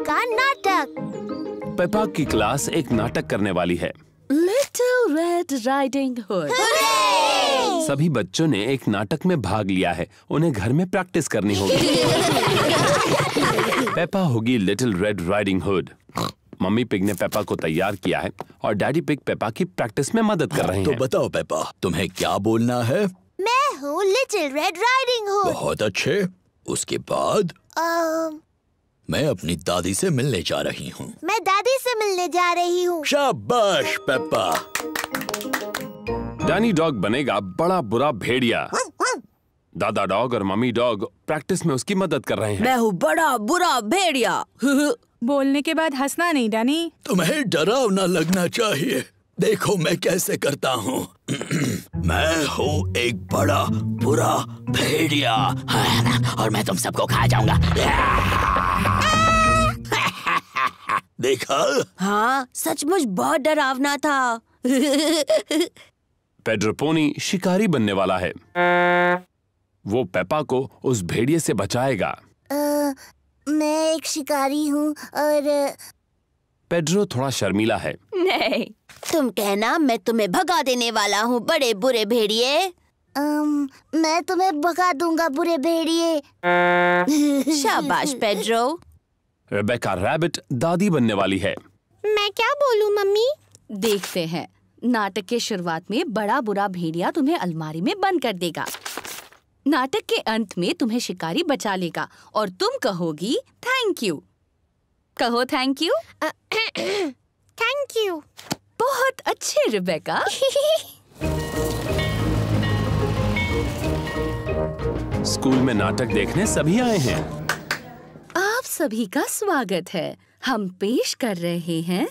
का नाटक। पेपा की क्लास एक नाटक करने वाली है। Little red riding hood. सभी बच्चों ने एक नाटक में भाग लिया है। उन्हें घर में प्रैक्टिस करनी होगी। पेपा होगी little red riding hood. Mummy pig ने पेपा को तैयार किया है और डैडी पिग पेपा की प्रैक्टिस में मदद कर रहे हैं। तो बताओ पेपा तुम्हें क्या बोलना है? मैं हूँ लिटिल रेड राइडिंग हुड। बहुत अच्छे। उसके बाद? अम, मैं अपनी दादी से मिलने जा रही हूँ। मैं दादी से मिलने जा रही हूँ। शाबाश पेपा डैनी डॉग बनेगा बड़ा बुरा भेड़िया। दादा डॉग और मम्मी डॉग प्रैक्टिस में उसकी मदद कर रहे हैं। मैं हूँ बड़ा बुरा भेड़िया। बोलने के बाद हंसना नहीं डैनी। तुम्हें डरावना लगना चाहिए। देखो मैं कैसे करता हूँ। मैं हूँ एक बड़ा बुरा भेड़िया। और मैं तुम सबको खा जाऊँगा। देखा? हाँ सचमुच बहुत डरावना था। पेड्रोपोनी शिकारी बनने वाला है। वो पेपा को उस भेड़िए से बचाएगा। अ, मैं एक शिकारी हूँ और पेड्रो थोड़ा शर्मीला है। नहीं तुम कहना मैं तुम्हें भगा देने वाला हूँ बड़े बुरे भेड़िए। अम, मैं तुम्हें भगा दूँगा बुरे भेड़िए। शाबाश पेड्रो। रेबेका रैबिट दादी बनने वाली है। मैं क्या बोलूँ मम्मी? देखते हैं। नाटक के शुरुआत में बड़ा बुरा भेड़िया तुम्हें अलमारी में बंद कर देगा। नाटक के अंत में तुम्हें शिकारी बचा लेगा और तुम कहोगी थैंक यू कहो थैंक यू थैंक यू बहुत अच्छे रिबेका। स्कूल में नाटक देखने सभी आए हैं। आप सभी का स्वागत है। हम पेश कर रहे हैं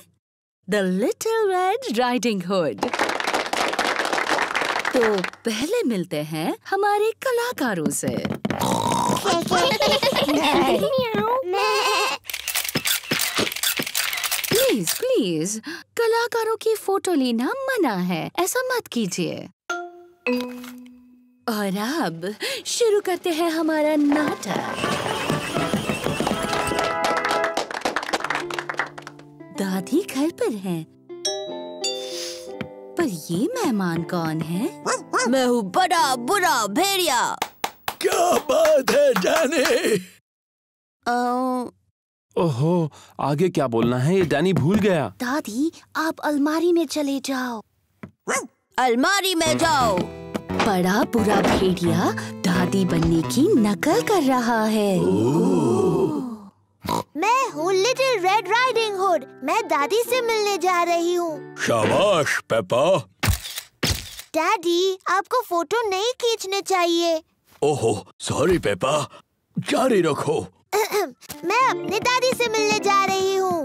the little red riding hood तो पहले मिलते हैं हमारे कलाकारों से। प्लीज़ प्लीज़ कलाकारों की फ़ोटो लेना मना है। ऐसा मत कीजिए। और अब शुरू करते हैं हमारा नाटक। दादी घर पर हैं। पर ये मेहमान कौन है? मैं हूँ बड़ा बुरा भेड़िया। क्या बात है जाने। ओहो आगे क्या बोलना है? ये डैनी भूल गया। दादी आप अलमारी में चले जाओ। अलमारी में जाओ। बड़ा बुरा भेड़िया दादी बनने की नकल कर रहा है। मैं हूँ लिटिल रेड राइडिंग हुड। मैं दादी से मिलने जा रही हूँ। शाबाश पेपा। डैडी आपको फ़ोटो नहीं खींचने चाहिए। ओहो सॉरी पेपा। जारी रखो। मैं अपनी दादी से मिलने जा रही हूँ।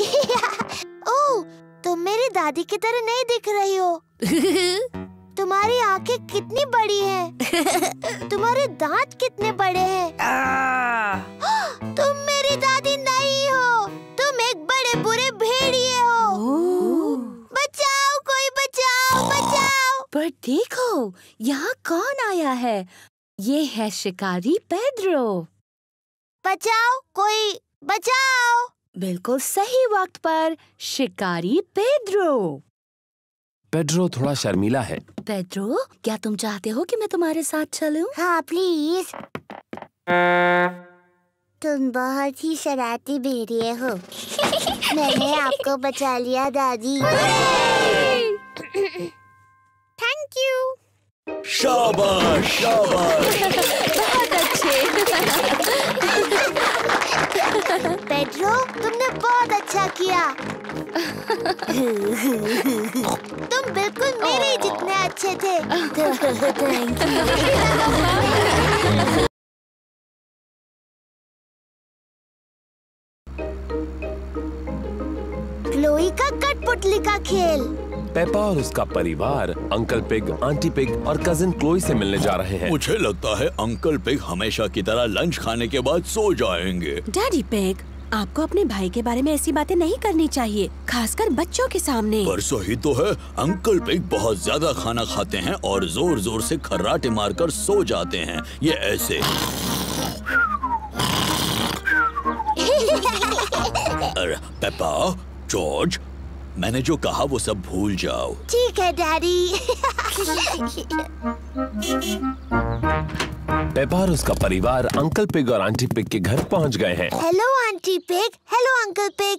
ओह तुम मेरी दादी की तरह नहीं दिख रही हो। तुम्हारी आँखें कितनी बड़ी हैं? तुम्हारे दांत कितने बड़े हैं? तुम मेरी दादी नहीं हो। तुम एक बड़े बुरे भेड़िए हो। बचाओ कोई बचाओ बचाओ। पर देखो यहाँ कौन आया है? ये है शिकारी पेड्रो बचाओ कोई बचाओ। बिल्कुल सही वक्त पर शिकारी पेड्रो पेड्रो थोड़ा शर्मीला है। पेड्रो क्या तुम चाहते हो कि मैं तुम्हारे साथ चलूँ? हाँ प्लीज़ तुम बहुत ही शरारती भेड़िए हो। मैंने आपको बचा लिया दादी। थैंक यू शाबाश शाबाश। बहुत अच्छे। पेड्रो तुमने बहुत अच्छा किया। तुम बिल्कुल मेरे जितने अच्छे थे। थैंक यू क्लोई का कठपुतली का खेल। पेपा और उसका परिवार अंकल पिग आंटी पिग और कजिन क्लोई से मिलने जा रहे हैं। मुझे लगता है अंकल पिग हमेशा की तरह लंच खाने के बाद सो जाएँगे। डैडी पेग आपको अपने भाई के बारे में ऐसी बातें नहीं करनी चाहिए खासकर बच्चों के सामने। पर सही तो है अंकल पिग बहुत ज़्यादा खाना खाते हैं और ज़ोर ज़ोर से खर्राटे मारकर सो जाते हैं। ये ऐसे। अरे, पेपा जॉर्ज मैंने जो कहा वो सब भूल जाओ। ठीक है डैडी पेपा और उसका परिवार अंकल पिग और आंटी पिग के घर पहुँच गए हैं। Hello aunty pig hello uncle pig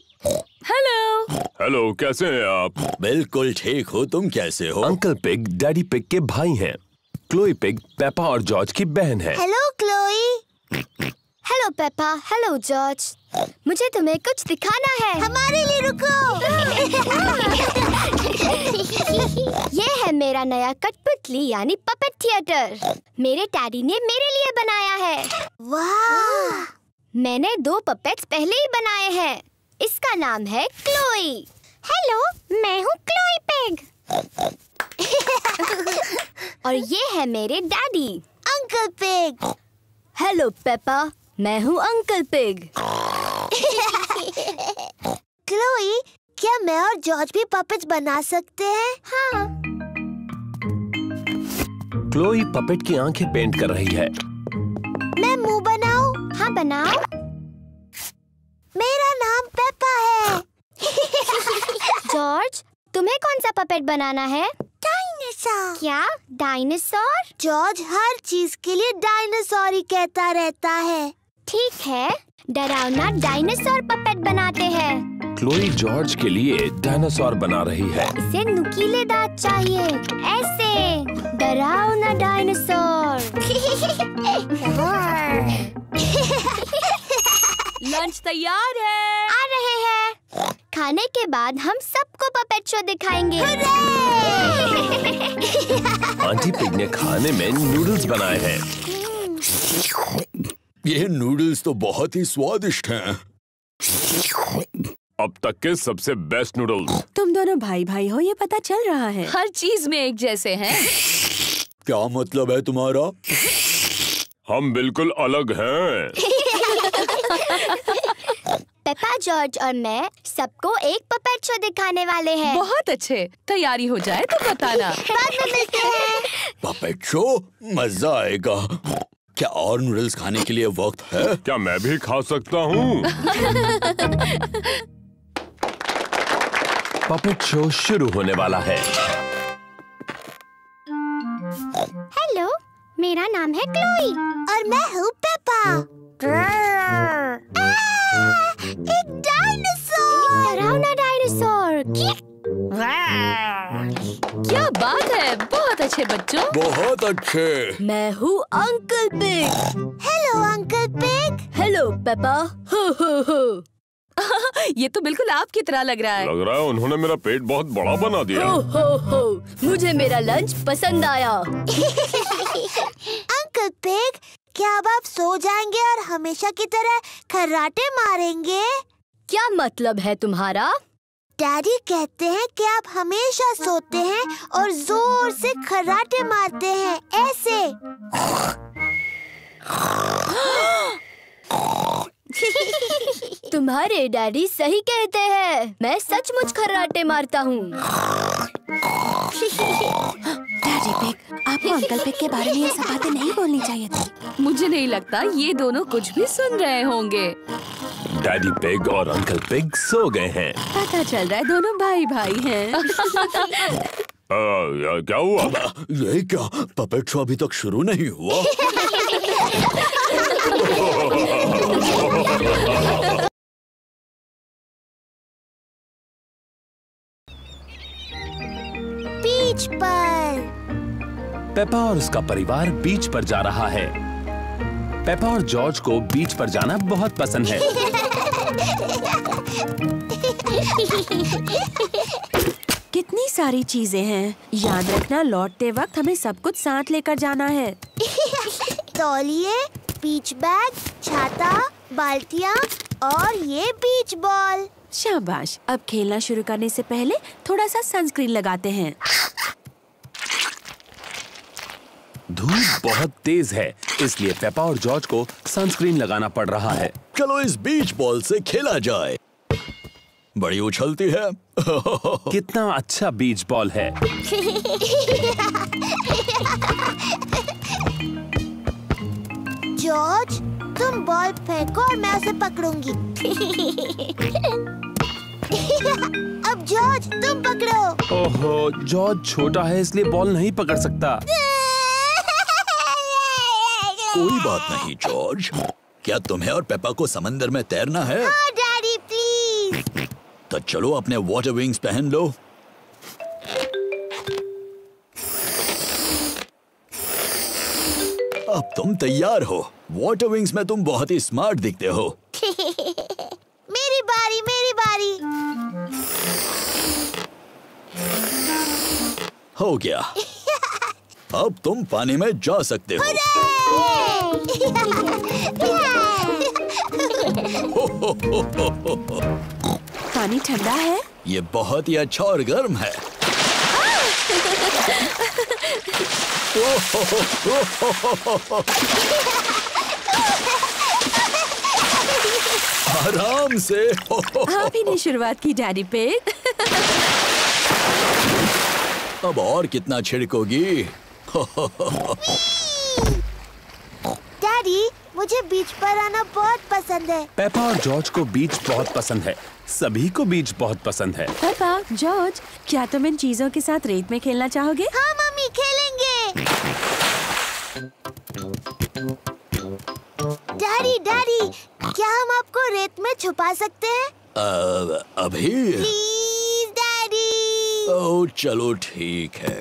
hello hello कैसे हैं आप? बिल्कुल ठीक हो तुम कैसे हो? अंकल पिग डैडी पिग के भाई हैं। क्लोई पिग पेपा और जॉर्ज की बहन है। Hello Chloe hello Peppa hello George मुझे तुम्हें कुछ दिखाना है। हमारे लिए रुको। ये है मेरा नया कठपुतली यानी पपेट थिएटर मेरे डैडी ने मेरे लिए बनाया है। वाह। मैंने दो पपेट्स पहले ही बनाए हैं। इसका नाम है क्लोई हेलो मैं हूँ क्लोई पिग और ये है मेरे daddy uncle pig hello Peppa मैं हूँ अंकल पिग। क्लोई क्या मैं और जॉर्ज भी पपेट बना सकते हैं? हाँ। क्लोई पपेट की आँखें पेंट कर रही है। मैं मुँह बनाऊँ? हाँ बनाओ। मेरा नाम पेपा है। जॉर्ज तुम्हें कौन सा पपेट बनाना है? डायनासोर क्या? डायनासोर जॉर्ज हर चीज़ के लिए डायनासोर ही कहता रहता है। ठीक है। डरावना डायनासोर पपेट बनाते हैं। क्लोई जॉर्ज के लिए डायनासोर बना रही है। इसे नुकीले दांत चाहिए। ऐसे। डरावना डायनासोर। लंच तैयार है। आ रहे हैं। खाने के बाद हम सबको पपेट शो दिखाएँगे। आंटी पिग ने खाने में नूडल्स बनाए हैं। ये नूडल्स तो बहुत ही स्वादिष्ट हैं। अब तक के सबसे बेस्ट नूडल्स तुम दोनों भाई भाई हो ये पता चल रहा है। हर चीज़ में एक जैसे हैं। क्या मतलब है तुम्हारा? हम बिल्कुल अलग हैं। पेपा जॉर्ज और मैं सबको एक पपेट शो दिखाने वाले हैं। बहुत अच्छे। तैयारी हो जाए तो बताना। बाद में मिलते हैं। पपेट शो मज़ा आएगा। क्या और नूडल्स खाने के लिए वक्त है? क्या मैं भी खा सकता हूँ? पपेट शो शुरू होने वाला है। हेलो मेरा नाम है क्लोई और मैं हूँ पेपा एक डायनासोर डरावना डायनासोर क्या बात? बहुत अच्छे बच्चों। बहुत अच्छे। मैं हूँ uncle pig. Hello uncle pig hello Peppa हो हो हो ये तो बिल्कुल आपकी तरह लग रहा है। लग रहा है उन्होंने मेरा पेट बहुत बड़ा बना दिया। हो हो हो मुझे मेरा लंच पसंद आया। अंकल पिग क्या अब आप सो जाएँगे और हमेशा की तरह खर्राटे मारेंगे? क्या मतलब है तुम्हारा? डैडी कहते हैं कि आप हमेशा सोते हैं और ज़ोर से खराटे मारते हैं ऐसे तुम्हारे डैडी सही कहते हैं। मैं सचमुच खर्राटे मारता हूँ। डैडी पिग आपको अंकल पिग के बारे में ये सब बातें नहीं बोलनी चाहिए थी। मुझे नहीं लगता ये दोनों कुछ भी सुन रहे होंगे। डैडी पिग और अंकल पिग सो गए हैं। पता चल रहा है दोनों भाई भाई हैं। क्या हुआ? ये क्या? पपेट शो अभी तक शुरू नहीं हुआ। बीच पर। पेपा और उसका परिवार बीच पर जा रहा है। पेपा और जॉर्ज को बीच पर जाना बहुत पसंद है। कितनी सारी चीज़ें हैं। याद रखना लौटते वक्त हमें सब कुछ साथ लेकर जाना है। तौलिए बीच बैग छाता बाल्टियाँ और ये बीच बॉल शाबाश! अब खेलना शुरू करने से पहले थोड़ा सा सनस्क्रीन लगाते हैं। धूप बहुत तेज है इसलिए पेपा और जॉर्ज को सनस्क्रीन लगाना पड़ रहा है। चलो इस बीच बॉल से खेला जाए। बड़ी उछलती है। कितना अच्छा बीच बॉल है। जॉर्ज तुम बॉल फेंको और मैं उसे पकड़ूँगी। अब जॉर्ज तुम पकड़ो। ओहो जॉर्ज छोटा है इसलिए बॉल नहीं पकड़ सकता। कोई बात नहीं जॉर्ज। क्या तुम्हें और पेपा को समंदर में तैरना है? हाँ तो चलो अपने वाटर विंग्स पहन लो। अब तुम तैयार हो। वाटर विंग्स में तुम बहुत ही स्मार्ट दिखते हो। मेरी बारी मेरी बारी। हो गया। अब तुम पानी में जा सकते हो। पानी ठंडा है? ये बहुत ही अच्छा और गर्म है। आराम से। आप ही ने शुरुआत की डैडी पे अब और कितना छिड़कोगी? डैडी मुझे बीच पर आना बहुत पसंद है। पेपा और जॉर्ज को बीच बहुत पसंद है। सभी को बीच बहुत पसंद है। पापा जॉर्ज क्या तुम इन चीज़ों के साथ रेत में खेलना चाहोगे? हाँ मम्मी खेलेंगे। डैडी डैडी क्या हम आपको रेत में छुपा सकते हैं? अभी? Please daddy. ओ चलो ठीक है।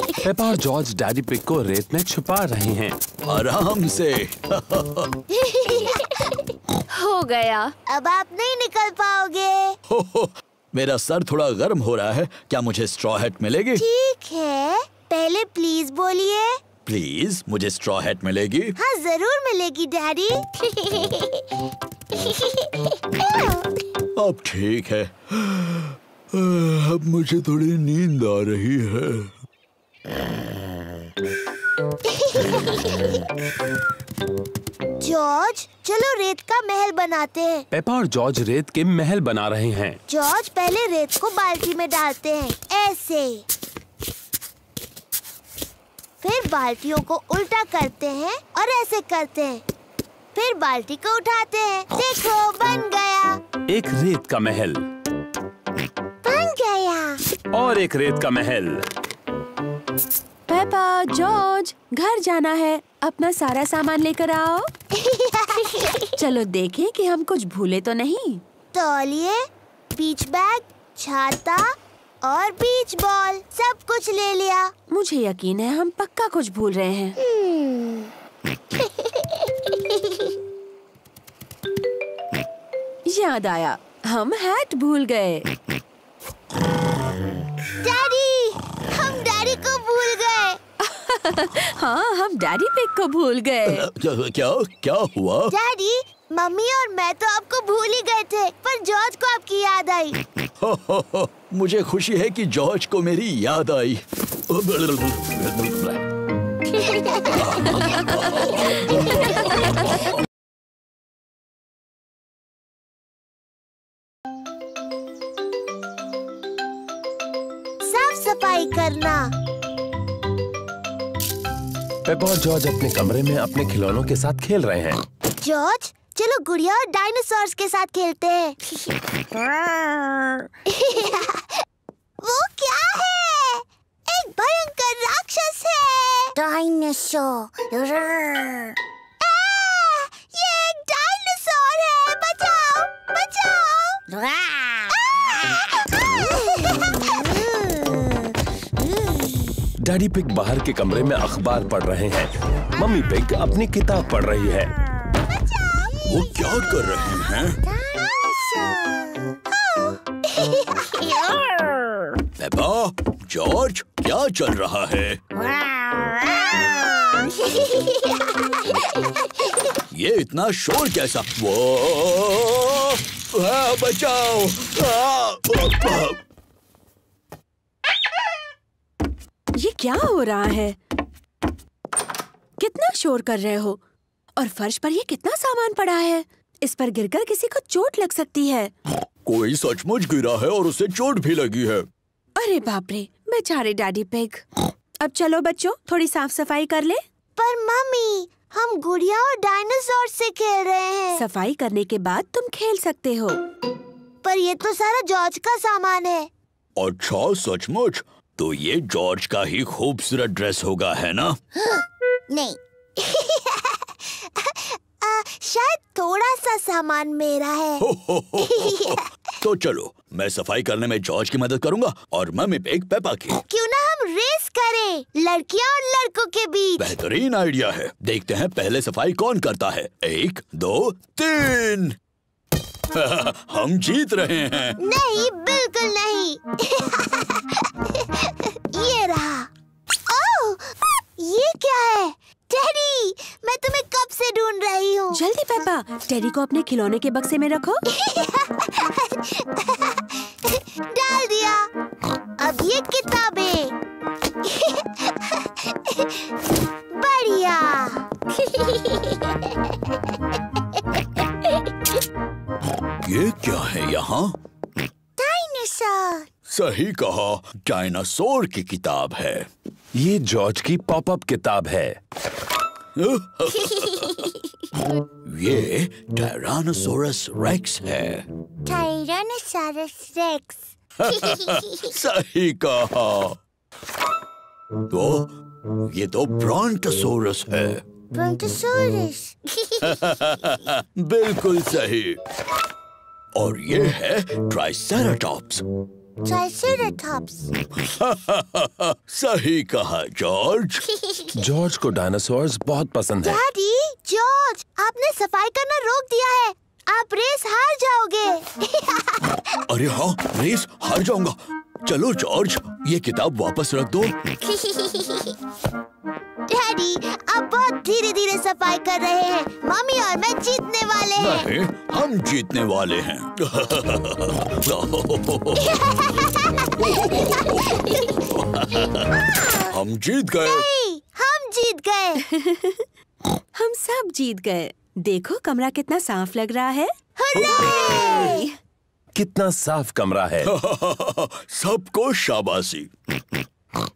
पेपा और जॉर्ज डैडी पिग को रेत में छुपा रहे हैं। आराम से। हो गया। अब आप नहीं निकल पाओगे। हो, हो, मेरा सर थोड़ा गर्म हो रहा है। क्या मुझे स्ट्रॉ हैट मिलेगी? ठीक है। पहले प्लीज़ बोलिए। प्लीज़ मुझे स्ट्रॉ हैट मिलेगी। हाँ ज़रूर मिलेगी डैडी। अब ठीक है। अब मुझे थोड़ी नींद आ रही है। जॉर्ज चलो रेत का महल बनाते हैं। पेपा और जॉर्ज रेत के महल बना रहे हैं। जॉर्ज पहले रेत को बाल्टी में डालते हैं ऐसे। फिर बाल्टियों को उल्टा करते हैं और ऐसे करते हैं। फिर बाल्टी को उठाते हैं। देखो बन गया। एक रेत का महल। बन गया। और एक रेत का महल। पापा जॉर्ज घर जाना है। अपना सारा सामान लेकर आओ। चलो देखें कि हम कुछ भूले तो नहीं। तौलिए बीच बैग छाता और बीच बॉल सब कुछ ले लिया। मुझे यकीन है हम पक्का कुछ भूल रहे हैं। याद आया हम हैट भूल गए। डैडी भूल गए। हाँ हम डैडी पिग को भूल गए। क्या क्या क्या हुआ? डैडी मम्मी और मैं तो आपको भूल ही गए थे पर जॉर्ज को आपकी याद आई। हो, हो, हो, मुझे खुशी है कि जॉर्ज को मेरी याद आई। साफ़ सफ़ाई करना। पेपा और जॉर्ज अपने कमरे में अपने खिलौनों के साथ खेल रहे हैं। जॉर्ज चलो गुड़िया और डायनासोर्स के साथ खेलते हैं। वो क्या है? एक भयंकर राक्षस है। डायनासोर। ये एक डायनासोर है। बचाओ बचाओ। डैडी पिग बाहर के कमरे में अखबार पढ़ रहे हैं। मम्मी पिग अपनी किताब पढ़ रही है। वो क्या कर रहे हैं? जॉर्ज क्या चल रहा है? ये इतना शोर कैसा? वो बचाओ! ये क्या हो रहा है? कितना शोर कर रहे हो? और फर्श पर ये कितना सामान पड़ा है? इस पर गिरकर किसी को चोट लग सकती है। कोई सचमुच गिरा है और उसे चोट भी लगी है। अरे बाप रे बेचारे डैडी पिग। अब चलो बच्चों थोड़ी साफ़ सफ़ाई कर ले। पर मम्मी हम गुड़िया और डायनासोर से खेल रहे हैं। सफ़ाई करने के बाद तुम खेल सकते हो। पर ये तो सारा जॉर्ज का सामान है। अच्छा सचमुच। तो ये जॉर्ज का ही खूबसूरत ड्रेस होगा है ना? नहीं। आ, शायद थोड़ा सा सामान मेरा है। तो चलो मैं सफ़ाई करने में जॉर्ज की मदद करूँगा और मम्मी पिग पेपा की। क्यों ना हम रेस करें लड़कियाँ और लड़कों के बीच। बेहतरीन आइडिया है। देखते हैं पहले सफ़ाई कौन करता है। एक दो तीन। हम जीत रहे हैं। नहीं बिल्कुल नहीं। पेपा टेरी को अपने खिलौने के बक्से में रखो। डाल दिया। अब ये किताबें। बढ़िया। ये क्या है यहाँ? डायनासोर। सही कहा डायनासोर की किताब है। ये जॉर्ज की पॉपअप किताब है। ये टायरानोसोरस रेक्स है। टायरानोसोरस रेक्स सही कहा। तो ये तो ब्रॉन्टोसोरस है। ब्रोंटोसोरस बिल्कुल सही। और ये है ट्राइसेराटॉप्स ट्राइसेराटॉप्स सही कहा जॉर्ज। जॉर्ज को डायनासोर्स बहुत पसंद है। डैडी जॉर्ज आपने सफ़ाई करना रोक दिया है। आप रेस हार जाओगे। अरे हाँ रेस हार जाऊँगा। चलो जॉर्ज ये किताब वापस रख दो। डैडी आप बहुत धीरे धीरे सफ़ाई कर रहे हैं। मम्मी और मैं जीतने वाले हैं। नहीं हम जीतने वाले हैं। हम जीत गए। नहीं, हम जीत गए। हम सब जीत गए। देखो कमरा कितना साफ़ लग रहा है। हुर्रे! कितना साफ़ कमरा है। सबको शाबाशी।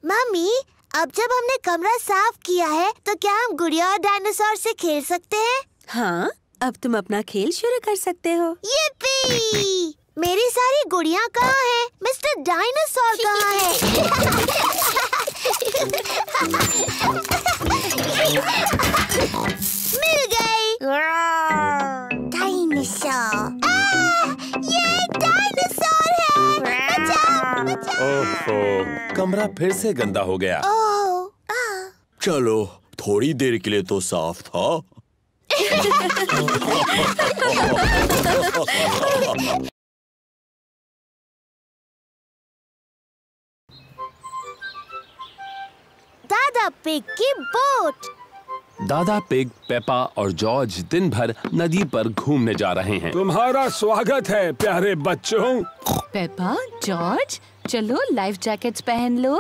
मम्मी अब जब हमने कमरा साफ़ किया है तो क्या हम गुड़िया और डायनासोर से खेल सकते हैं? हाँ अब तुम अपना खेल शुरू कर सकते हो। ये मेरी सारी गुड़िया कहाँ है? मिस्टर डायनासोर कहाँ है? कमरा फिर से गंदा हो गया। चलो थोड़ी देर के लिए तो साफ़ था। दादा पिग की बोट। दादा पिग पेपा और जॉर्ज दिन भर नदी पर घूमने जा रहे हैं। तुम्हारा स्वागत है प्यारे बच्चों। पेपा जॉर्ज चलो लाइफ जैकेट्स पहन लो।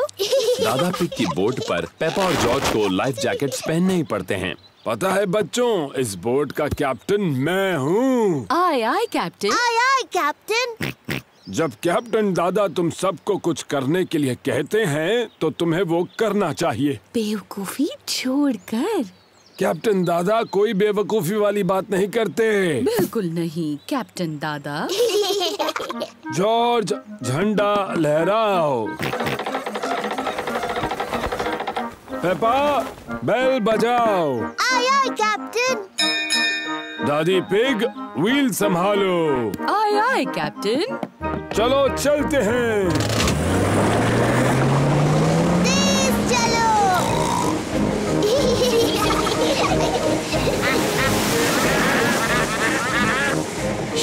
दादा पिक की बोट पर पेपा और जॉर्ज को लाइफ जैकेट्स पहनने ही पड़ते हैं। पता है बच्चों इस बोट का कैप्टन मैं हूँ। Aye aye captain aye aye captain जब कैप्टन दादा तुम सबको कुछ करने के लिए कहते हैं तो तुम्हें वो करना चाहिए। बेवकूफ़ी छोड़कर। कैप्टन दादा कोई बेवकूफ़ी वाली बात नहीं करते। बिल्कुल नहीं कैप्टन दादा। जॉर्ज झंडा लहराओ। पेपा बेल बजाओ। Aye aye captain. दादी पिग व्हील संभालो। Aye aye captain. चलो चलते हैं।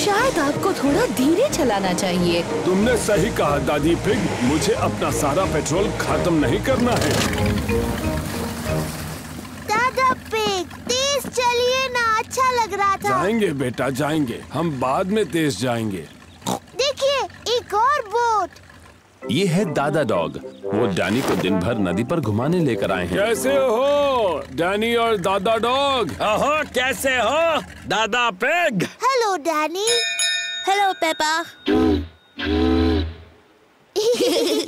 शायद आपको थोड़ा धीरे चलाना चाहिए। तुमने सही कहा दादी पिग मुझे अपना सारा पेट्रोल खत्म नहीं करना है। दादा पिग तेज चलिए ना अच्छा लग रहा था। जाएँगे बेटा जाएँगे। हम बाद में तेज जाएँगे। देखिए एक और बोट। ये है दादा डॉग। वो डैनी को दिन भर नदी पर घुमाने लेकर आए हैं। कैसे हो? डैनी और दादा डॉग। ओहो कैसे हो? दादा pig hello Danny. Hello Peppa.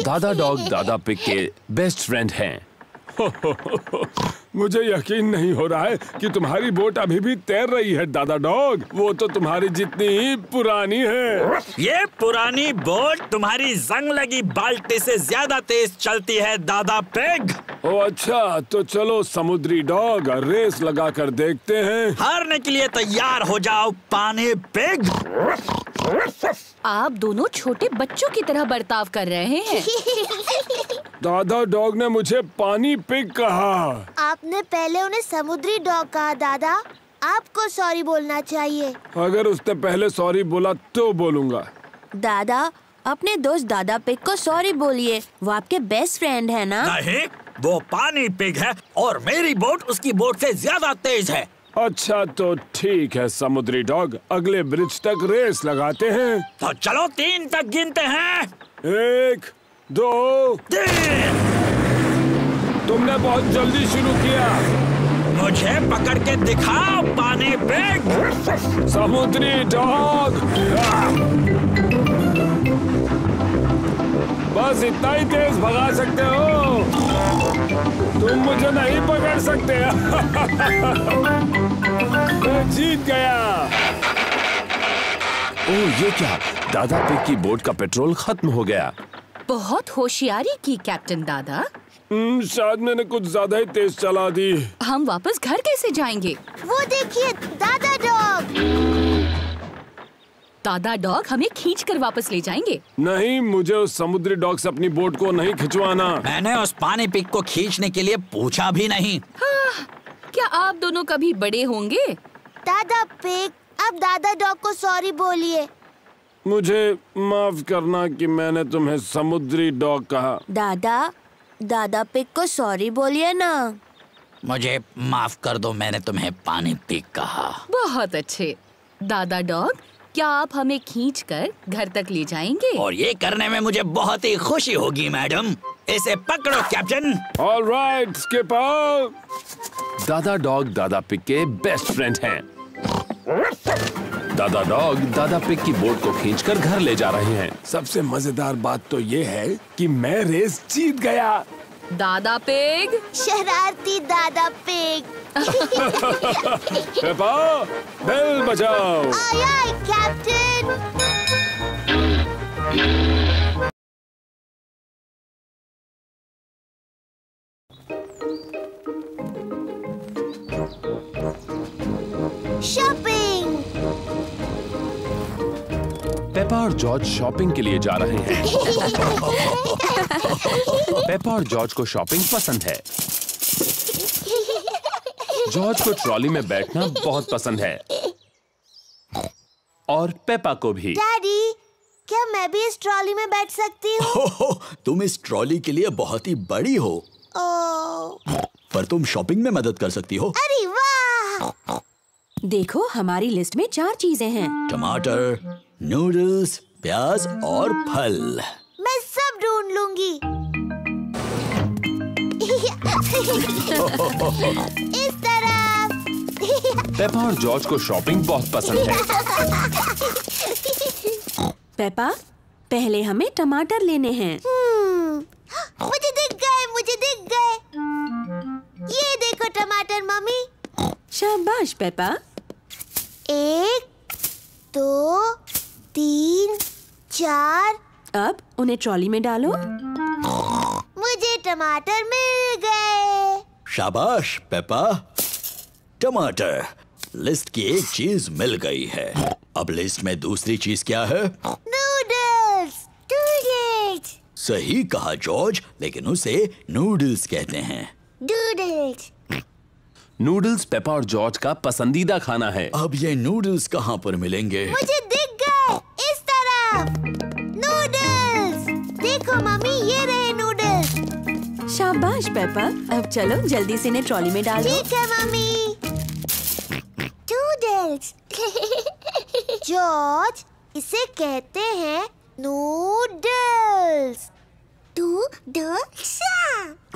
दादा डॉग दादा पिग के बेस्ट फ्रेंड हैं। मुझे यकीन नहीं हो रहा है कि तुम्हारी बोट अभी भी तैर रही है दादा डॉग। वो तो तुम्हारी जितनी ही पुरानी है। ये पुरानी बोट तुम्हारी जंग लगी बाल्टी से ज़्यादा तेज चलती है दादा पेग। ओ अच्छा तो चलो समुद्री डॉग रेस लगा कर देखते हैं। हारने के लिए तैयार हो जाओ पानी पिग। आप दोनों छोटे बच्चों की तरह बर्ताव कर रहे हैं। दादा डॉग ने मुझे पानी पिग कहा। आपने पहले उन्हें समुद्री डॉग कहा दादा। आपको सॉरी बोलना चाहिए। अगर उसने पहले सॉरी बोला तो बोलूँगा। दादा अपने दोस्त दादा पिग को सॉरी बोलिए। वो आपके बेस्ट फ्रेंड है ना? नहीं वो पानी पिग है और मेरी बोट उसकी बोट से ज़्यादा तेज है। अच्छा तो ठीक है समुद्री डॉग। अगले ब्रिज तक रेस लगाते हैं। तो चलो तीन तक गिनते हैं। एक दो। तीन। तुमने बहुत जल्दी शुरू किया। मुझे पकड़ के दिखाओ पानी पे। समुद्री डॉग। बस इतना ही तेज भगा सकते हो। तुम मुझे नहीं पकड़ सकते। मैं जीत गया। ओह ये क्या? दादा पिग की बोट का पेट्रोल खत्म हो गया। बहुत होशियारी की कैप्टन दादा। हम्म, शायद मैंने कुछ ज़्यादा ही तेज चला दी। हम वापस घर कैसे जाएँगे? वो देखिए दादा डॉग। दादा डॉग हमें खींच कर वापस ले जाएँगे। नहीं मुझे उस समुद्री डॉग से अपनी बोट को नहीं खिंचवाना। मैंने उस पानी पिक को खींचने के लिए पूछा भी नहीं। हाँ, क्या आप दोनों कभी बड़े होंगे? दादा पिक अब दादा डॉग को सॉरी बोलिए। मुझे माफ़ करना कि मैंने तुम्हें समुद्री डॉग कहा। दादा दादा पिक को सॉरी बोलिए ना। मुझे माफ़ कर दो मैंने तुम्हें पानी पिक कहा। बहुत अच्छे। दादा डॉग क्या आप हमें खींच कर घर तक ले जाएँगे? और ये करने में मुझे बहुत ही खुशी होगी मैडम। इसे पकड़ो कैप्टन। ऑल राइट स्किपर दादा डॉग दादा पिक के बेस्ट फ्रेंड हैं। दादा डॉग दादा पिक की बोट को खींचकर घर ले जा रहे हैं। सबसे मज़ेदार बात तो ये है कि मैं रेस जीत गया। दादा पेग? शरारती दादा पेग। पेपा बेल बजाओ। Aye captain. पेपा और जॉर्ज शॉपिंग के लिए जा रहे हैं। पेपा और जॉर्ज को शॉपिंग पसंद है। जॉर्ज को ट्रॉली में बैठना बहुत पसंद है। और पेपा को भी। डैडी क्या मैं भी इस ट्रॉली में बैठ सकती हूँ? तुम इस ट्रॉली के लिए बहुत ही बड़ी हो। ओह, पर तुम शॉपिंग में मदद कर सकती हो। अरे वाह! देखो हमारी लिस्ट में चार चीज़ें हैं। टमाटर नूडल्स प्याज और फल। मैं सब ढूंढ लूँगी। इस तरफ़ पेपा और जॉर्ज को शॉपिंग बहुत पसंद है। पेपा पहले हमें टमाटर लेने हैं। हम्म, मुझे दिख गए मुझे दिख गए। ये देखो टमाटर मम्मी। शाबाश पेपा। एक दो तीन चार। अब उन्हें ट्रॉली में डालो। मुझे टमाटर मिल गए। शाबाश पेपा। टमाटर लिस्ट की एक चीज़ मिल गई है। अब लिस्ट में दूसरी चीज़ क्या है? Noodles noodles. सही कहा जॉर्ज लेकिन उसे नूडल्स कहते हैं। नूडल्स। नूडल्स पेपा और जॉर्ज का पसंदीदा खाना है। अब ये नूडल्स कहाँ पर मिलेंगे? मुझे दिख इस तरफ़। नूडल्स देखो मम्मी ये रहे नूडल्स शाबाश पेपा। अब चलो जल्दी से इन्हें ट्रॉली में डालो। ठीक है मम्मी। नूडल्स जॉर्ज इसे कहते हैं नूडल्स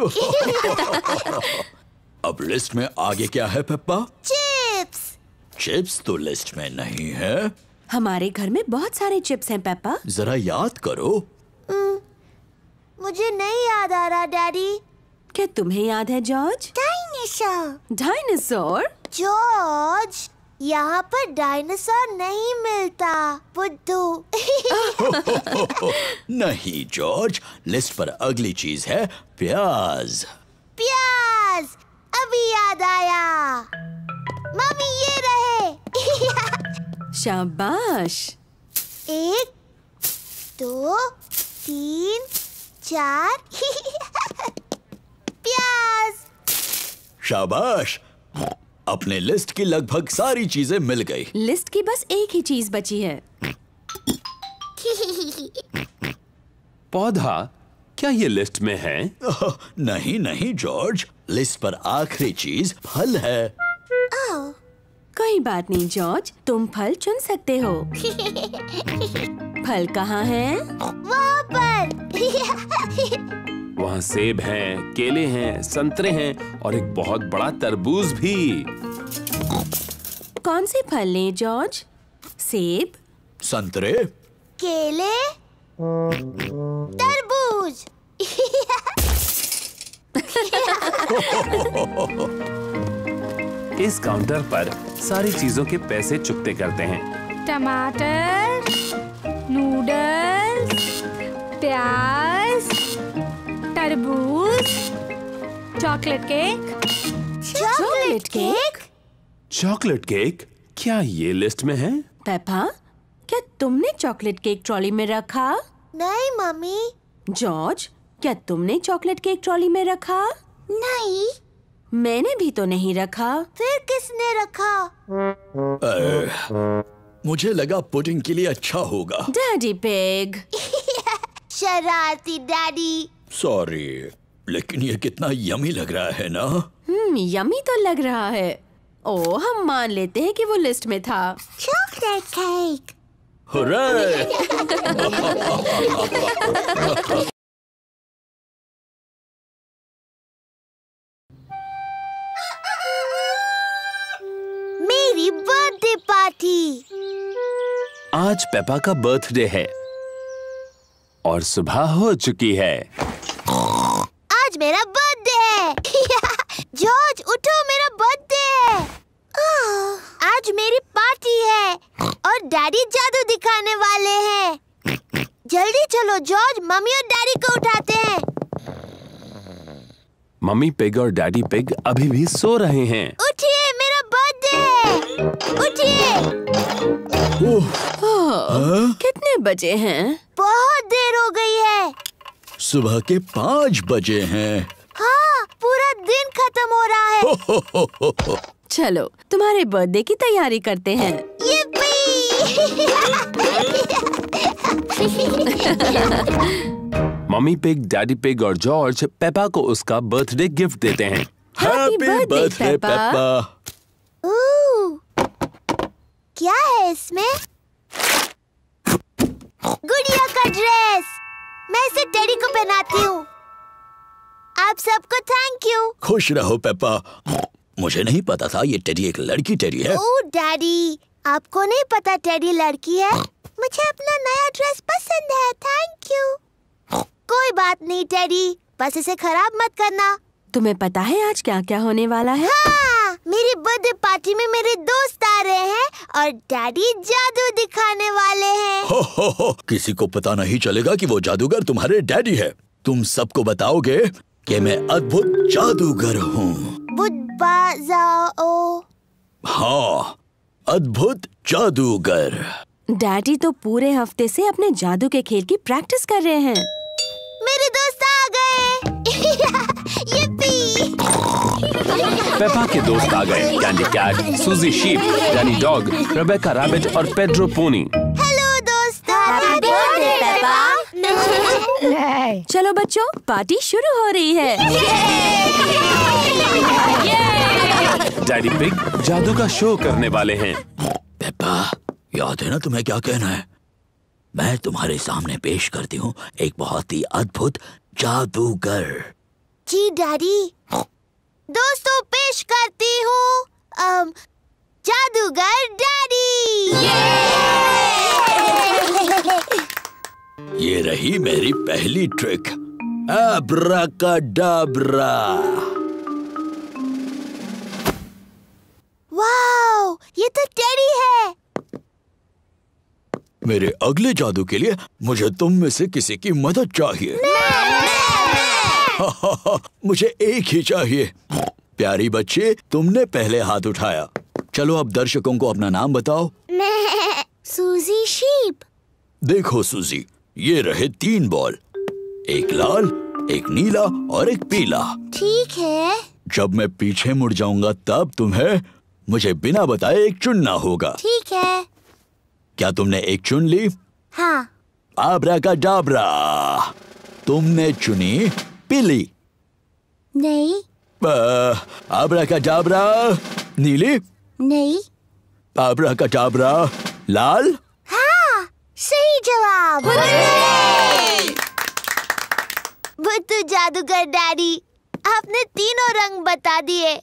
अब लिस्ट में आगे क्या है पेप्पा चिप्स चिप्स तो लिस्ट में नहीं है। हमारे घर में बहुत सारे चिप्स हैं पेपा। जरा याद करो। मुझे नहीं याद आ रहा डैडी। क्या तुम्हें याद है जॉर्ज? डायनासोर। डायनासोर? जॉर्ज यहाँ पर डायनासोर नहीं मिलता बुद्धू। नहीं जॉर्ज लिस्ट पर अगली चीज़ है प्याज। प्याज अभी याद आया। मम्मी ये रहे। शाबाश। एक दो तीन चार। प्याज। शाबाश। अपने लिस्ट की लगभग सारी चीज़ें मिल गई। लिस्ट की बस एक ही चीज़ बची है। पौधा क्या ये लिस्ट में है? नहीं नहीं जॉर्ज लिस्ट पर आखिरी चीज़ फल है। कोई बात नहीं जॉर्ज। तुम फल चुन सकते हो। फल कहाँ है? वहाँ पर। वहाँ सेब हैं, केले हैं संतरे हैं और एक बहुत बड़ा तरबूज भी। कौन से फल लें जॉर्ज? सेब? संतरे? केले? तरबूज। इस काउंटर पर सारी चीज़ों के पैसे चुकते करते हैं। टमाटर नूडल्स प्याज तरबूज chocolate cake. Chocolate cake? Chocolate cake? क्या ये लिस्ट में है? पेपा क्या तुमने चॉकलेट केक ट्रॉली में रखा? नहीं मम्मी। जॉर्ज क्या तुमने चॉकलेट केक ट्रॉली में रखा? नहीं। मैंने भी तो नहीं रखा। फिर किसने रखा? अ, मुझे लगा पुडिंग के लिए अच्छा होगा। Daddy pig. शरारती डैडी। सॉरी लेकिन ये कितना यमी लग रहा है ना? हम्म यमी तो लग रहा है। ओ हम मान लेते हैं कि वो लिस्ट में था। Chocolate cake. Hooray! Birthday party आज पेपा का बर्थडे है। और सुबह हो चुकी है। आज मेरा बर्थडे है। जॉर्ज उठो मेरा बर्थडे है। आज मेरी पार्टी है। और डैडी जादू दिखाने वाले हैं। जल्दी चलो जॉर्ज मम्मी और डैडी को उठाते हैं। मम्मी पिग और डैडी पिग अभी भी सो रहे हैं। उठिए मेरा है उठिए। कितने बजे हैं? बहुत देर हो गई है। सुबह के पाँच बजे हैं। हाँ पूरा दिन खत्म हो रहा है। चलो तुम्हारे बर्थडे की तैयारी करते हैं। मम्मी पिग डैडी पिग और जॉर्ज पेपा को उसका बर्थडे गिफ्ट देते हैं। Happy birthday, Peppa. क्या है इसमें? गुड़िया का ड्रेस मैं इसे टेडी को पहनाती हूँ। आप सबको थैंक यू खुश रहो पेप्पा। मुझे नहीं पता था ये टेडी एक लड़की टेडी है। ओ डैडी आपको नहीं पता टेडी लड़की है? मुझे अपना नया ड्रेस पसंद है। थैंक यू कोई बात नहीं टेडी बस इसे खराब मत करना। तुम्हें पता है आज क्या क्या होने वाला है? हाँ। मेरी बर्थडे पार्टी में मेरे दोस्त आ रहे हैं और डैडी जादू दिखाने वाले हैं। हो हो हो। किसी को पता नहीं चलेगा कि वो जादूगर तुम्हारे डैडी है। तुम सबको बताओगे कि मैं अद्भुत जादूगर हूँ। हाँ अद्भुत जादूगर। डैडी तो पूरे हफ़्ते से अपने जादू के खेल की प्रैक्टिस कर रहे हैं। मेरे दोस्त आ गए! पेपा के दोस्त आ गए Candy cat Suzy sheep Danny dog Rebecca rabbit और पेड्रो पोनी। हेलो दोस्त पेपा? चलो बच्चों पार्टी शुरू हो रही है। डैडी पिग जादू का शो करने वाले हैं। पेपा याद है ना तुम्हें क्या कहना है? मैं तुम्हारे सामने पेश करती हूँ एक बहुत ही अद्भुत जादूगर। जी डैडी। दोस्तों पेश करती हूँ जादूगर डैडी। ये रही मेरी पहली ट्रिक Abracadabra. वाओ ये तो टेडी है। मेरे अगले जादू के लिए मुझे तुम में से किसी की मदद चाहिए। मुझे एक ही चाहिए। प्यारी बच्चे तुमने पहले हाथ उठाया। चलो अब दर्शकों को अपना नाम बताओ। मैं सूजी शीप। देखो सूजी ये रहे तीन बॉल। एक लाल एक नीला और एक पीला। ठीक है। जब मैं पीछे मुड़ जाऊँगा तब तुम्हें मुझे बिना बताए एक चुनना होगा। ठीक है। क्या तुमने एक चुन ली? हाँ। आबरा का डाबरा तुमने चुनी पीली नहीं आबरा का डाबरा नीली नहीं आबरा का डाबरा लाल हाँ सही जवाब बुद्धू जादूगर डैडी आपने तीनों रंग बता दिए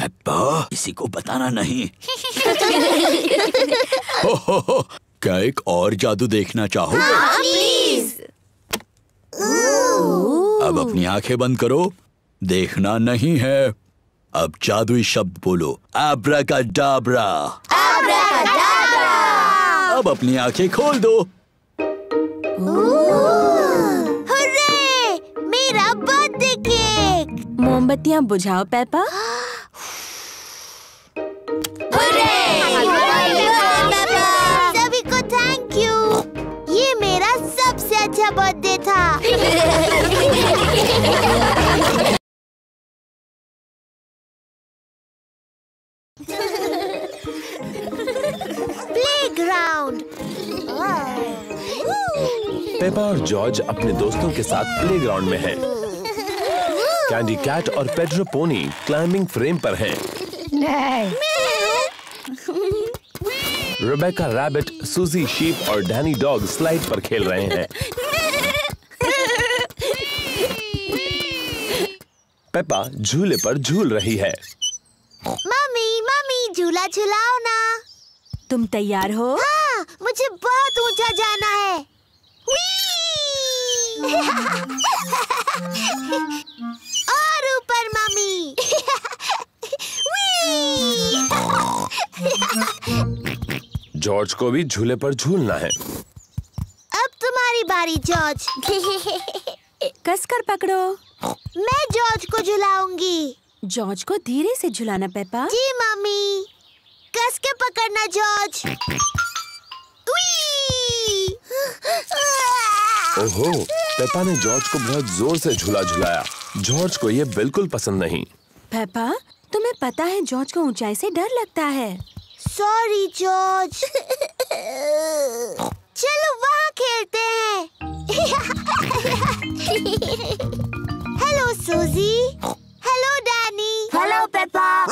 पेप्पा किसी को बताना नहीं हो, हो, हो, क्या एक और जादू देखना चाहोगे प्लीज़ अब अपनी आँखें बंद करो। देखना नहीं है। अब जादुई शब्द बोलो। आब्रा का डाबरा अब अपनी आँखें खोल दो। हुर्रे मेरा बर्थडे केक मोमबत्तियाँ बुझाओ पेपा। प्लेग्राउंड पेपा और जॉर्ज अपने दोस्तों के साथ प्लेग्राउंड में हैं। कैंडी कैट और पेड्रो पोनी क्लाइंबिंग फ्रेम पर हैं। नहीं। रेबेका रैबिट सूजी शीप और डैनी डॉग स्लाइड पर खेल रहे हैं पेपा झूले पर झूल रही है। मम्मी मम्मी झूला झुलाओ ना। तुम तैयार हो? हाँ मुझे बहुत ऊँचा जाना है। और ऊपर मम्मी। जॉर्ज को भी झूले पर झूलना है। अब तुम्हारी बारी जॉर्ज। कस कर पकड़ो। मैं जॉर्ज को झुलाऊँगी। जॉर्ज को धीरे से झुलाना पेपा। जी मम्मी। कस के पकड़ना जॉर्ज। ओहो पेपा ने जॉर्ज को बहुत ज़ोर से झूला झुलाया। जॉर्ज को ये बिल्कुल पसंद नहीं। पेपा तुम्हें पता है जॉर्ज को ऊंचाई से डर लगता है। Sorry George. चलो वहाँ खेलते हैं। Hello Suzy hello Danny hello Peppa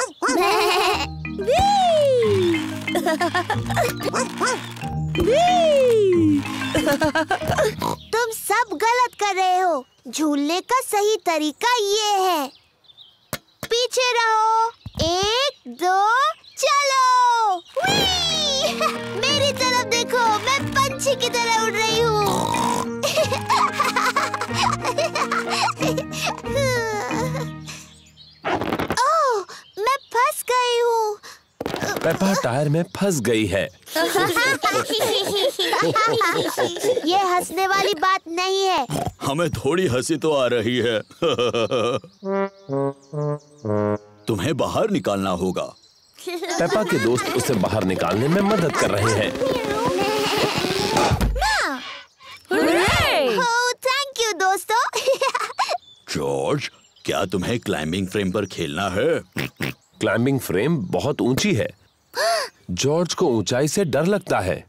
तुम सब गलत कर रहे हो। झूलने का सही तरीका ये है। पीछे रहो। एक दो चलो। मेरी तरफ़ देखो। मैं पंछी की तरह उड़ रही हूँ। ओह मैं फंस गई हूँ। पेपा टायर में फंस गई है। ये हंसने वाली बात नहीं है। हमें थोड़ी हँसी तो आ रही है। तुम्हें बाहर निकालना होगा। पेपा के दोस्त उसे बाहर निकालने में मदद कर रहे हैं। थैंक यू दोस्तों। जॉर्ज क्या तुम्हें क्लाइंबिंग फ्रेम पर खेलना है? क्लाइंबिंग फ्रेम बहुत ऊँची है। जॉर्ज को ऊंचाई से डर लगता है।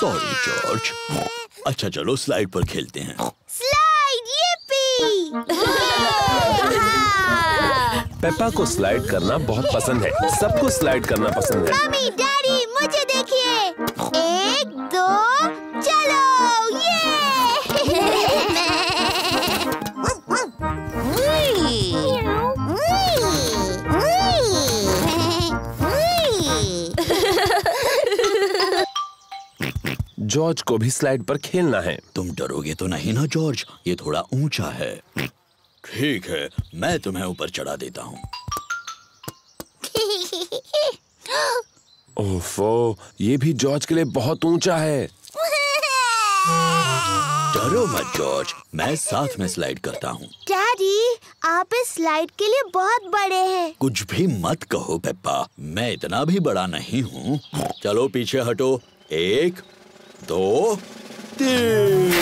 Sorry George. अच्छा चलो स्लाइड पर खेलते हैं। स्लाइड ये पेपा को स्लाइड करना बहुत पसंद है। सबको स्लाइड करना पसंद है। मम्मी डैडी मुझे देखिए। एक दो चलो। जॉर्ज को भी स्लाइड पर खेलना है। तुम डरोगे तो नहीं ना जॉर्ज? ये थोड़ा ऊँचा है। ठीक है मैं तुम्हें ऊपर चढ़ा देता हूँ। ओफो ये भी जॉर्ज के लिए बहुत ऊँचा है। डरो मत जॉर्ज। मैं साथ में स्लाइड करता हूँ। डैडी आप इस स्लाइड के लिए बहुत बड़े हैं। कुछ भी मत कहो पेप्पा। मैं इतना भी बड़ा नहीं हूँ। चलो पीछे हटो। एक दो तीन।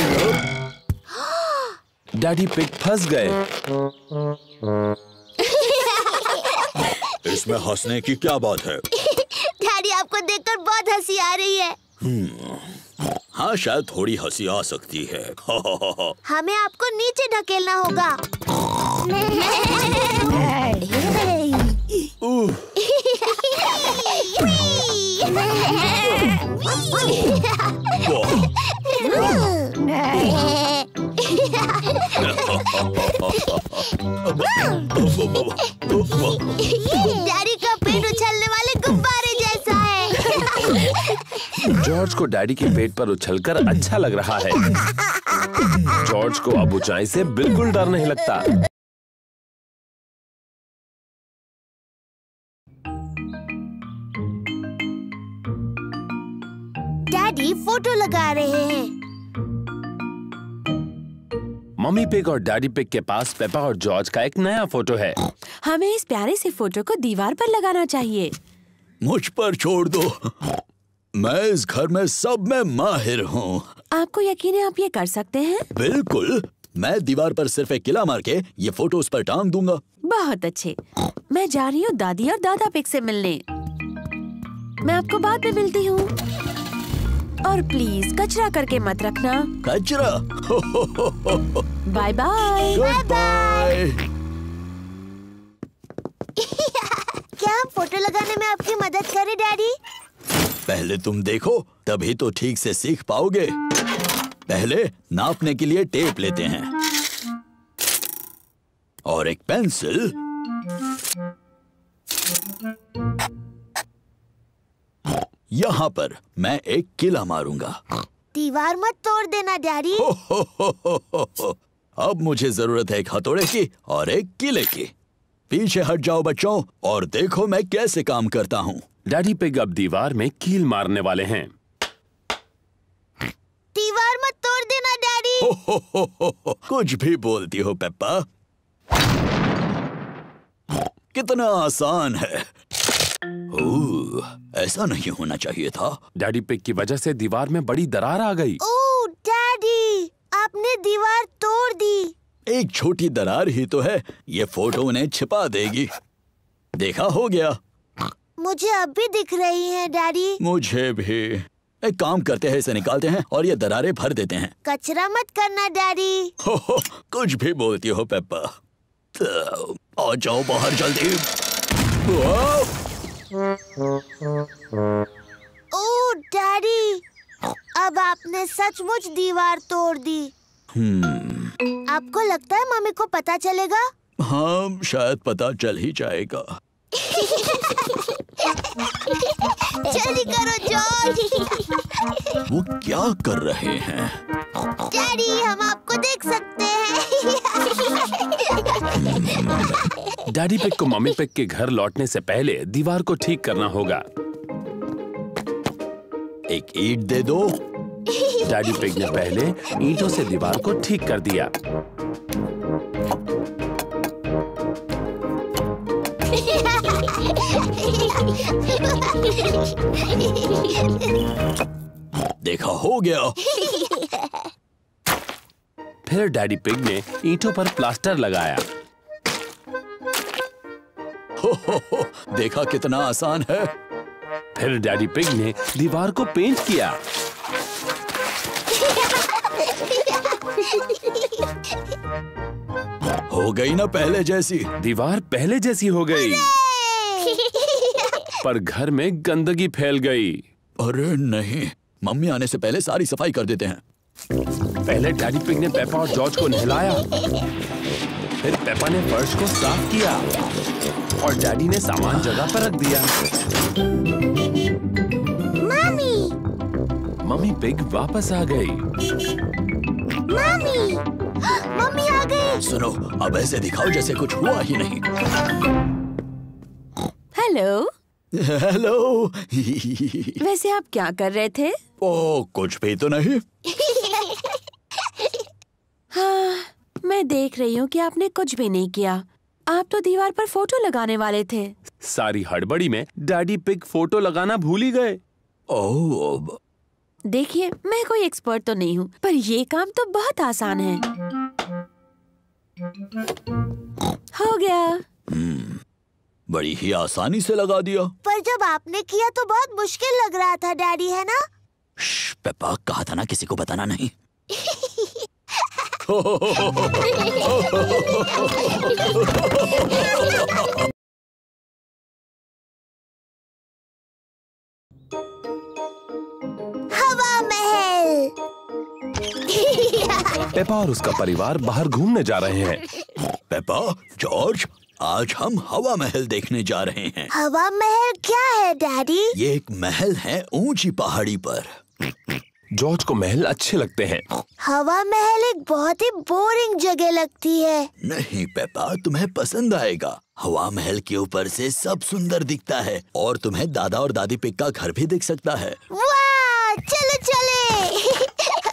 डैडी पिग फंस गए। इसमें हंसने की क्या बात है? डैडी आपको देखकर बहुत हँसी आ रही है। हाँ शायद थोड़ी हँसी आ सकती है। हमें आपको नीचे ढकेलना होगा। डैडी का पेट उछलने वाले गुब्बारे जैसा है। जॉर्ज को डैडी के पेट पर उछलकर अच्छा लग रहा है। जॉर्ज को अब ऊंचाई से बिल्कुल डर नहीं लगता। डैडी फ़ोटो लगा रहे हैं। मम्मी पिग और डैडी पिग के पास पेपा और जॉर्ज का एक नया फ़ोटो है। हमें इस प्यारे से फ़ोटो को दीवार पर लगाना चाहिए। मुझ पर छोड़ दो। मैं इस घर में सब में माहिर हूँ। आपको यकीन है आप ये कर सकते हैं? बिल्कुल। मैं दीवार पर सिर्फ़ एक किला मार के ये फ़ोटो उस पर टांग दूँगा। बहुत अच्छे। मैं जा रही हूँ दादी और दादा पिक से मिलने। मैं आपको बाद में मिलती हूँ। और प्लीज़ कचरा करके मत रखना। कचरा? बाय बाय बाय क्या हम फ़ोटो लगाने में आपकी मदद करें डैडी? पहले तुम देखो तभी तो ठीक से सीख पाओगे। पहले नापने के लिए टेप लेते हैं। और एक पेंसिल। यहाँ पर मैं एक किला मारूँगा। दीवार मत तोड़ देना डैडी। अब मुझे ज़रूरत है एक हथौड़े की और एक किले की। पीछे हट जाओ बच्चों और देखो मैं कैसे काम करता हूँ। डैडी पिग अब दीवार में कील मारने वाले हैं। दीवार मत तोड़ देना डैडी। कुछ भी बोलती हो पेप्पा। कितना आसान है। ओह, ऐसा नहीं होना चाहिए था। डैडी पिग की वजह से दीवार में बड़ी दरार आ गई। ओह डैडी आपने दीवार तोड़ दी। एक छोटी दरार ही तो है। ये फ़ोटो उन्हें छिपा देगी। देखा हो गया। मुझे अब भी दिख रही है डैडी मुझे भी। एक काम करते हैं इसे निकालते हैं और ये दरारें भर देते हैं। कचरा मत करना डैडी हो, हो, कुछ भी बोलती हो पेप्पा तो, आ जाओ बाहर जल्दी! ओह डैडी अब आपने सचमुच दीवार तोड़ दी। हम्म, आपको लगता है मम्मी को पता चलेगा? हाँ शायद पता चल ही जाएगा। जल्दी करो जॉर्ज वो क्या कर रहे हैं? डैडी हम आपको देख सकते हैं। डैडी पिग को मम्मी पिग के घर लौटने से पहले दीवार को ठीक करना होगा। एक ईट दे दो। डैडी पिग ने पहले ईंटों से दीवार को ठीक कर दिया। देखा हो गया। फिर डैडी पिग ने ईंटों पर प्लास्टर लगाया। हो, हो, हो, देखा कितना आसान है। फिर डैडी पिग ने दीवार को पेंट किया। हो गई ना पहले जैसी। दीवार पहले जैसी हो गई। पर घर में गंदगी फैल गई। अरे नहीं मम्मी आने से पहले सारी सफ़ाई कर देते हैं। पहले डैडी पिग ने पेपा और जॉर्ज को नहलाया फिर पेपा ने फर्श को साफ़ किया और डैडी ने सामान जगह पर रख दिया। मम्मी! मम्मी पिग वापस आ गई। मम्मी! मम्मी आ गई! सुनो अब ऐसे दिखाओ जैसे कुछ हुआ ही नहीं। हेलो हेलो वैसे आप क्या कर रहे थे? ओ कुछ भी तो नहीं। हाँ मैं देख रही हूँ कि आपने कुछ भी नहीं किया। आप तो दीवार पर फ़ोटो लगाने वाले थे। सारी हड़बड़ी में डैडी पिग फ़ोटो लगाना भूल ही गए। ओह देखिए मैं कोई एक्सपर्ट तो नहीं हूँ पर ये काम तो बहुत आसान है। हो गया। बड़ी ही आसानी से लगा दिया। पर जब आपने किया तो बहुत मुश्किल लग रहा था डैडी है ना? पेपा कहा था ना किसी को बताना नहीं। हवा महल। पेपा और उसका परिवार बाहर घूमने जा रहे हैं। पेपा जॉर्ज आज हम हवा महल देखने जा रहे हैं। हवा महल क्या है डैडी? ये एक महल है ऊँची पहाड़ी पर। जॉर्ज को महल अच्छे लगते हैं। हवा महल एक बहुत ही बोरिंग जगह लगती है। नहीं पेपा तुम्हें पसंद आएगा। हवा महल के ऊपर से सब सुंदर दिखता है और तुम्हें दादा और दादी पिक का घर भी दिख सकता है। वाह चलो चले।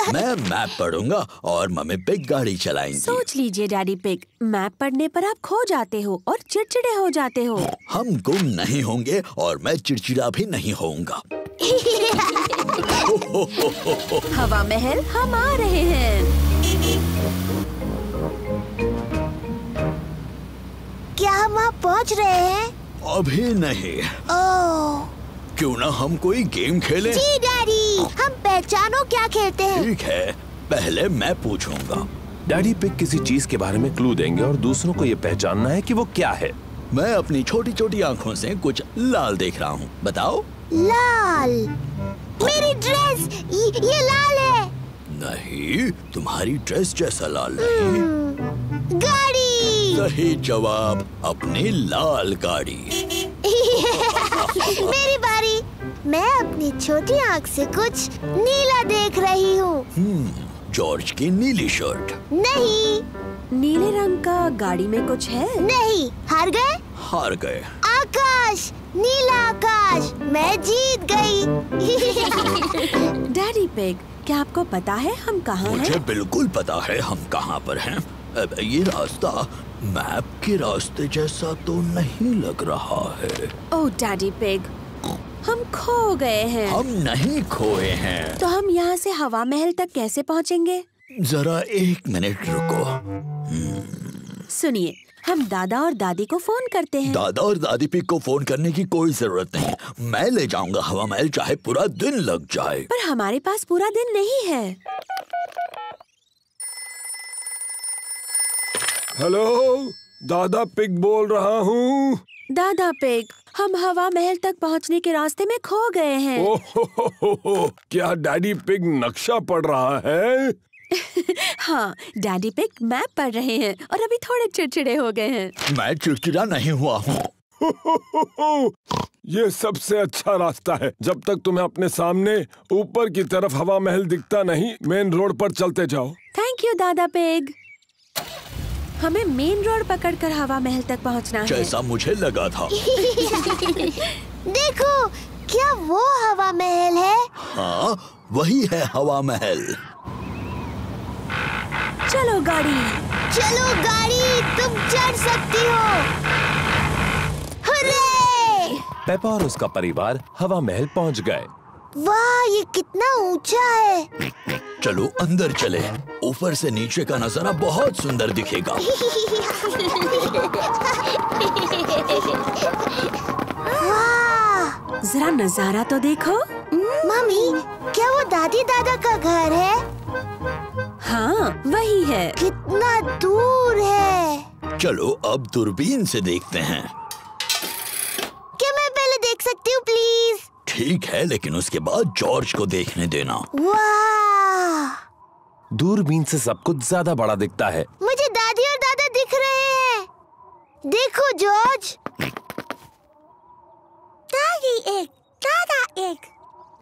मैं मैप पढ़ूँगा और मम्मी पिक गाड़ी चलाएँगी। सोच लीजिए डैडी पिग। मैप पढ़ने पर आप खो जाते हो और चिड़चिड़े हो जाते हो। हम गुम नहीं होंगे और मैं चिड़चिड़ा भी नहीं होऊँगा। हवा महल हम आ रहे हैं। क्या हम वहाँ पहुँच रहे हैं? अभी नहीं। ओह क्यों ना हम कोई गेम खेलें? जी डैडी। हम पहचानो क्या खेलते हैं। ठीक है पहले मैं पूछूँगा। डैडी पिक किसी चीज़ के बारे में क्लू देंगे और दूसरों को ये पहचानना है कि वो क्या है। मैं अपनी छोटी छोटी आँखों से कुछ लाल देख रहा हूँ। बताओ। लाल। मेरी ड्रेस ये, ये लाल है। नहीं तुम्हारी ड्रेस जैसा लाल नहीं। गाड़ी। सही जवाब अपनी लाल गाड़ी। मेरी बारी। मैं अपनी छोटी आँख से कुछ नीला देख रही हूँ। जॉर्ज की नीली शर्ट। नहीं। नीले रंग का गाड़ी में कुछ है? नहीं हार गए? हार गए। आकाश नीला आकाश मैं जीत गई। डैडी पिग क्या आपको पता है हम कहाँ मुझे हैं? बिल्कुल पता है हम कहाँ पर हैं। अब ये रास्ता मैप के रास्ते जैसा तो नहीं लग रहा है। ओ डैडी पिग हम खो गए हैं। हम नहीं खोए हैं। तो हम यहाँ से हवा महल तक कैसे पहुँचेंगे? जरा एक मिनट रुको। सुनिए हम दादा और दादी को फ़ोन करते हैं। दादा और दादी पिक को फ़ोन करने की कोई ज़रूरत नहीं। मैं ले जाऊँगा हवा महल चाहे पूरा दिन लग जाए। पर हमारे पास पूरा दिन नहीं है। हेलो दादा पिग बोल रहा हूँ। दादा पिग हम हवा महल तक पहुँचने के रास्ते में खो गए हैं। ओह हो, हो, हो, हो, क्या डैडी पिग नक्शा पढ़ रहा है? हाँ डैडी पिग मैप पढ़ रहे हैं और अभी थोड़े चिड़चिड़े हो गए हैं। मैं चिड़चिड़ा नहीं हुआ हूँ। ये सबसे अच्छा रास्ता है। जब तक तुम्हें अपने सामने ऊपर की तरफ़ हवा महल दिखता नहीं मेन रोड पर चलते जाओ। थैंक यू दादा पिग। हमें मेन रोड पकड़कर हवा महल तक पहुँचना है। जैसा मुझे लगा था। देखो क्या वो हवा महल है? हाँ वही है हवा महल। चलो गाड़ी। चलो गाड़ी तुम चढ़ सकती हो! पेपा और उसका परिवार हवा महल पहुँच गए। वाह ये कितना ऊँचा है। चलो अंदर चले। ऊपर से नीचे का नज़ारा बहुत सुंदर दिखेगा। वाह। जरा नज़ारा तो देखो। मम्मी क्या वो दादी दादा का घर है? हाँ वही है। कितना दूर है। चलो अब दूरबीन से देखते हैं। क्या मैं पहले देख सकती हूँ प्लीज़? ठीक है लेकिन उसके बाद जॉर्ज को देखने देना। वाह! दूरबीन से सब कुछ ज़्यादा बड़ा दिखता है। मुझे दादी और दादा दिख रहे हैं। देखो जॉर्ज। दादी एक दादा एक।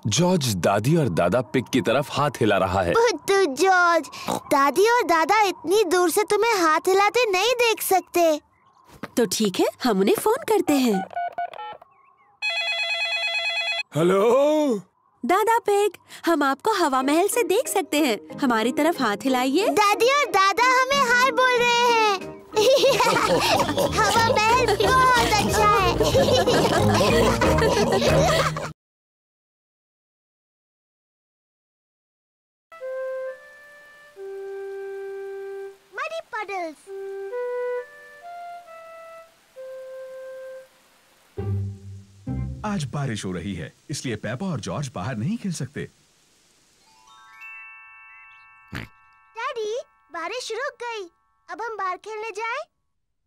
जॉर्ज दादी और दादा पिक की तरफ़ हाथ हिला रहा है। जॉर्ज दादी और दादा इतनी दूर से तुम्हें हाथ हिलाते नहीं देख सकते। तो ठीक है हम उन्हें फ़ोन करते हैं। हेलो? दादा पेग हम आपको हवा महल से देख सकते हैं। हमारी तरफ़ हाथ हिलाइए। दादी और दादा हमें हाय बोल रहे हैं। हवा महल बहुत अच्छा है। puddles. आज बारिश हो रही है इसलिए पेपा और जॉर्ज बाहर नहीं खेल सकते। डैडी बारिश रुक गई। अब हम बाहर खेलने जाएँ?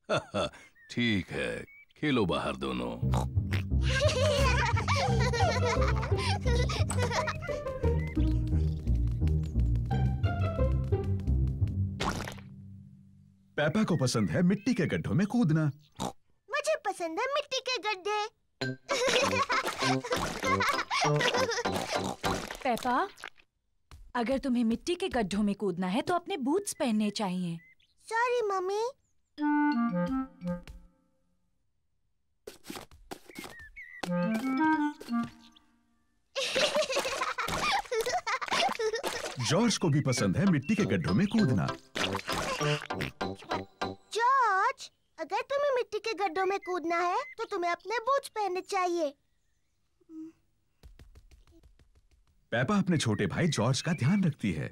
ठीक है खेलो बाहर दोनों। पेपा को पसंद है मिट्टी के गड्ढों में कूदना। पेपा अगर तुम्हें मिट्टी के गड्ढों में कूदना है तो अपने बूट्स पहनने चाहिए। Sorry mummy. जॉर्ज को भी पसंद है मिट्टी के गड्ढों में कूदना। जॉर्ज अगर तुम्हें मिट्टी के गड्ढों में कूदना है तो तुम्हें अपने बूट्स पहनने चाहिए। पेपा अपने छोटे भाई जॉर्ज का ध्यान रखती है।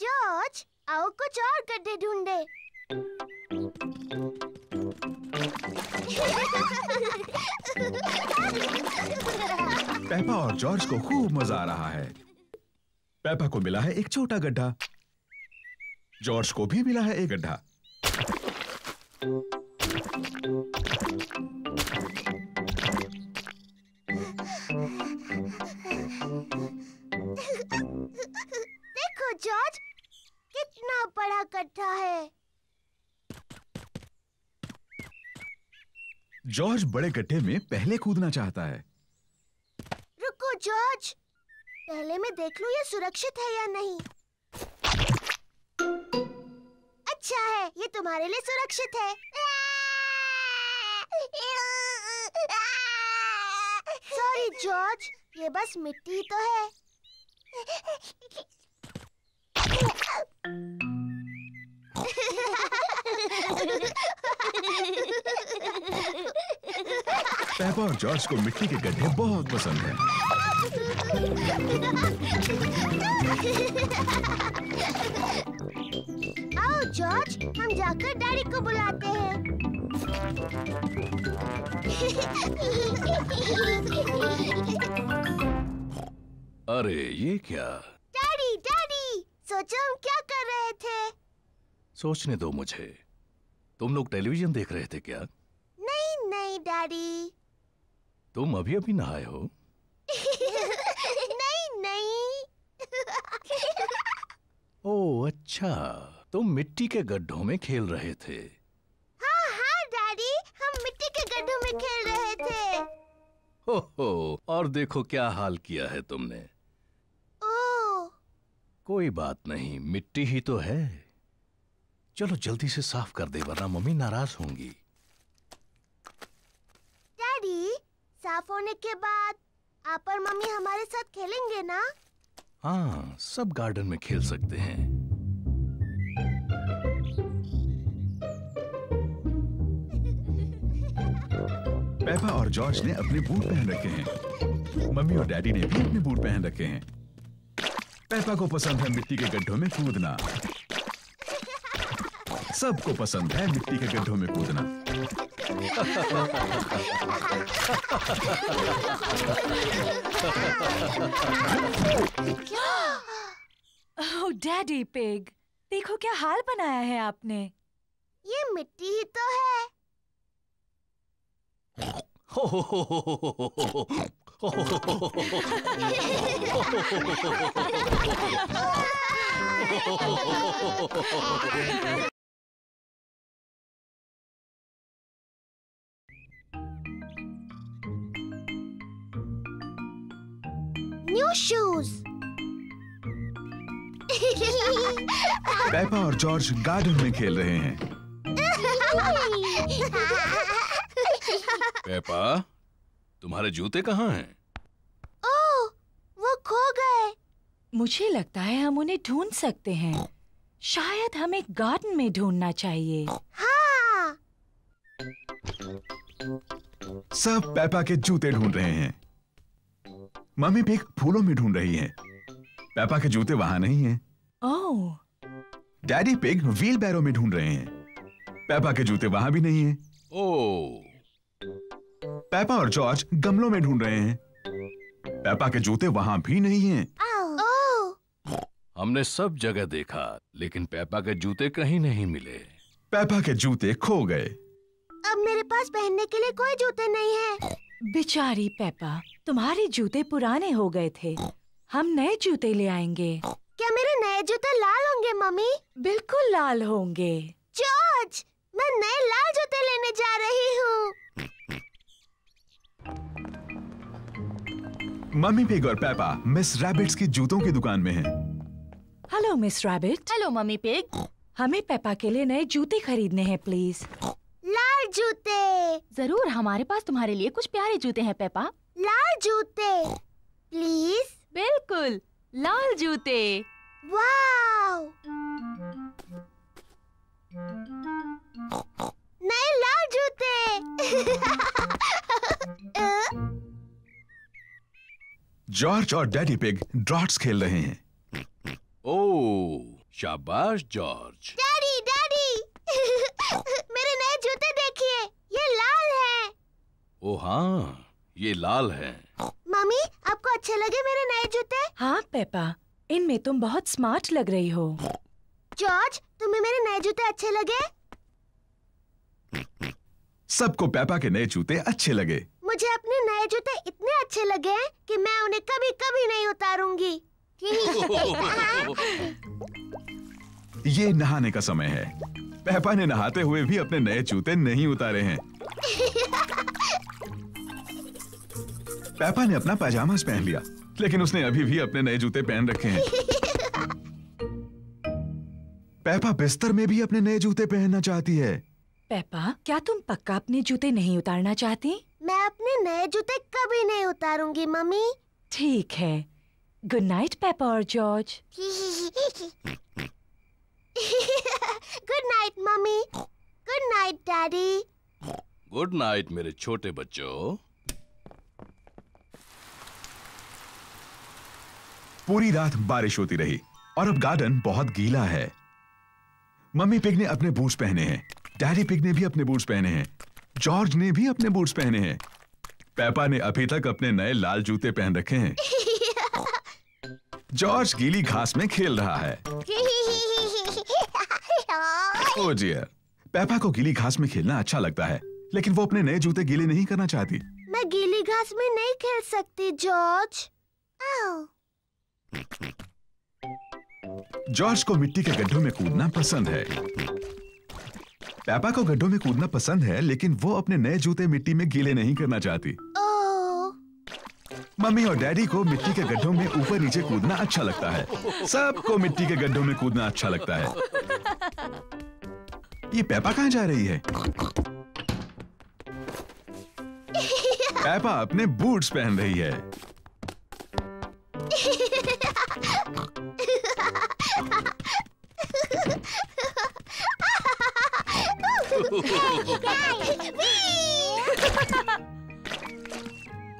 जॉर्ज आओ कुछ और गड्ढे ढूंढे। पेपा और जॉर्ज को खूब मज़ा आ रहा है। पेपा को मिला है एक छोटा गड्ढा। जॉर्ज को भी मिला है एक गड्ढा। देखो जॉर्ज कितना बड़ा गड्ढा है। जॉर्ज बड़े गड्ढे में पहले कूदना चाहता है। रुको जॉर्ज। पहले मैं देख लूँ ये सुरक्षित है या नहीं। अच्छा है ये तुम्हारे लिए सुरक्षित है। सॉरी जॉर्ज ये बस मिट्टी तो है। पेपा और जॉर्ज को मिट्टी के गड्ढे बहुत पसंद है। जॉर्ज हम जाकर डैडी को बुलाते हैं। अरे ये क्या? डैडी डैडी सोचो हम क्या कर रहे थे। सोचने दो मुझे। तुम लोग टेलीविज़न देख रहे थे क्या? नहीं नहीं डैडी। तुम अभी अभी नहाए हो? नहीं नहीं। ओ अच्छा। तुम मिट्टी के गड्ढों में खेल रहे थे। हाँ हाँ डैडी हम मिट्टी के गड्ढों में खेल रहे थे। हो हो और देखो क्या हाल किया है तुमने। ओह। कोई बात नहीं मिट्टी ही तो है। चलो जल्दी से साफ़ कर दे वरना मम्मी नाराज़ होंगी। डैडी साफ़ होने के बाद आप और मम्मी हमारे साथ खेलेंगे ना? हाँ सब गार्डन में खेल सकते हैं। पेपा और जॉर्ज ने अपने बूट पहन रखे हैं। मम्मी और डैडी ने भी अपने बूट पहन रखे हैं। पेपा को पसंद है मिट्टी के गड्ढों में कूदना। सबको पसंद है मिट्टी के गड्ढों में कूदना। ओह डैडी पिग देखो क्या हाल बनाया है आपने। ये मिट्टी ही तो है। New shoes. पैपा और जॉर्ज गार्डन में खेल रहे हैं पेपा तुम्हारे जूते कहाँ हैं? ओह, वो खो गए। मुझे लगता है हम उन्हें ढूंढ सकते हैं। शायद हमें गार्डन में ढूंढना चाहिए। हाँ। सब पेपा के जूते ढूंढ रहे हैं। मम्मी पिग फूलों में ढूंढ रही है। पेपा के जूते वहाँ नहीं हैं। ओह। डैडी पिग व्हील बैरो में ढूंढ रहे हैं। पेपा के जूते वहाँ भी नहीं हैं। ओ पेपा और जॉर्ज गमलों में ढूंढ रहे हैं। पेपा के जूते वहाँ भी नहीं हैं। हमने सब जगह देखा लेकिन पेपा के जूते कहीं नहीं मिले। पेपा के जूते खो गए। अब मेरे पास पहनने के लिए कोई जूते नहीं है। बेचारी पेपा तुम्हारे जूते पुराने हो गए थे। हम नए जूते ले आएँगे। क्या मेरे नए जूते लाल होंगे मम्मी? बिल्कुल लाल होंगे। जॉर्ज मैं नए लाल जूते लेने जा रही हूँ। मम्मी पिग और पेपा मिस रैबिट्स की जूतों की दुकान में हैं। Hello miss rabbit hello mummy pig. हमें पेपा के लिए नए जूते खरीदने हैं प्लीज़ लाल जूते। ज़रूर हमारे पास तुम्हारे लिए कुछ प्यारे जूते हैं पेपा। लाल जूते। प्लीज़ बिल्कुल लाल जूते। वाओ नए लाल जूते। जॉर्ज और डैडी पिग ड्रॉट्स खेल रहे हैं। ओ शाबाश जॉर्ज। Daddy daddy. मेरे नए जूते देखिए ये लाल हैं। ओ हाँ ये लाल है। मम्मी आपको अच्छे लगे मेरे नए जूते? हाँ पेपा इनमें तुम बहुत स्मार्ट लग रही हो। जॉर्ज तुम्हें मेरे नए जूते अच्छे लगे? सबको पेपा के नए जूते अच्छे लगे। मुझे अपने नए जूते इतने अच्छे लगे हैं कि मैं उन्हें कभी कभी नहीं उतारूँगी। ये नहाने का समय है। पेपा ने नहाते हुए भी अपने नए जूते नहीं उतारे हैं। पेपा ने अपना पैजामा पहन लिया लेकिन उसने अभी भी अपने नए जूते पहन रखे हैं। पेपा बिस्तर में भी अपने नए जूते पहनना चाहती है। पेपा क्या तुम पक्का अपने जूते नहीं उतारना चाहती? मैं अपने नए जूते कभी नहीं उतारूँगी मम्मी। ठीक है। गुड नाइट पेपा और George good night mummy good night daddy good night मेरे छोटे बच्चों. पूरी रात बारिश होती रही और अब गार्डन बहुत गीला है। मम्मी पिग ने अपने बूट्स पहने हैं। डैडी पिग ने भी अपने बूट्स पहने हैं। जॉर्ज ने भी अपने बूट्स पहने हैं। पेपा ने अभी तक अपने नए लाल जूते पहन रखे हैं। जॉर्ज गीली घास में खेल रहा है। ओ डियर पेपा को गीली घास में खेलना अच्छा लगता है लेकिन वो अपने नए जूते गीले नहीं करना चाहती। मैं गीली घास में नहीं खेल सकती जॉर्ज। जॉर्ज को मिट्टी के गड्ढों में कूदना पसंद है। पेपा को गड्ढों में कूदना पसंद है लेकिन वो अपने नए जूते मिट्टी में गीले नहीं करना चाहती। मम्मी और डैडी को मिट्टी के गड्ढों में ऊपर नीचे कूदना अच्छा लगता है। सबको मिट्टी के गड्ढों में कूदना अच्छा लगता है। ये पेपा कहाँ जा रही है? पेपा अपने बूट्स पहन रही है।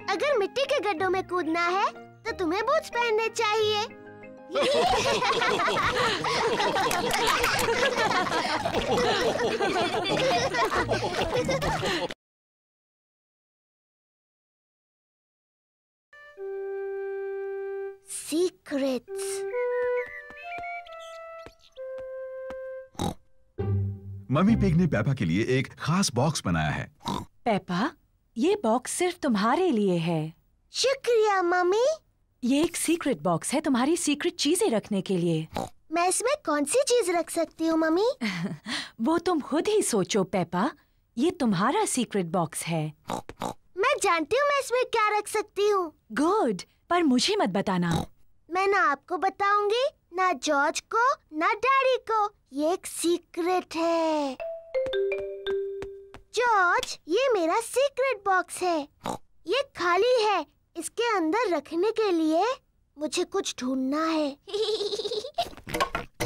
अगर मिट्टी के गड्ढों में कूदना है तो तुम्हें बूट्स पहनने चाहिए Secrets. मम्मी पिग ने पेपा के लिए एक खास बॉक्स बनाया है। पेपा ये बॉक्स सिर्फ़ तुम्हारे लिए है। शुक्रिया मम्मी। ये एक सीक्रेट बॉक्स है तुम्हारी सीक्रेट चीज़ें रखने के लिए। मैं इसमें कौन सी चीज़ रख सकती हूँ मम्मी? वो तुम खुद ही सोचो पेपा। ये तुम्हारा सीक्रेट बॉक्स है। मैं जानती हूँ मैं इसमें क्या रख सकती हूँ। गुड पर मुझे मत बताना। मैं ना आपको बताऊँगी ना जॉर्ज को ना डैडी को। ये एक सीक्रेट है। जॉर्ज ये मेरा सीक्रेट बॉक्स है। ये खाली है। इसके अंदर रखने के लिए मुझे कुछ ढूंढना है।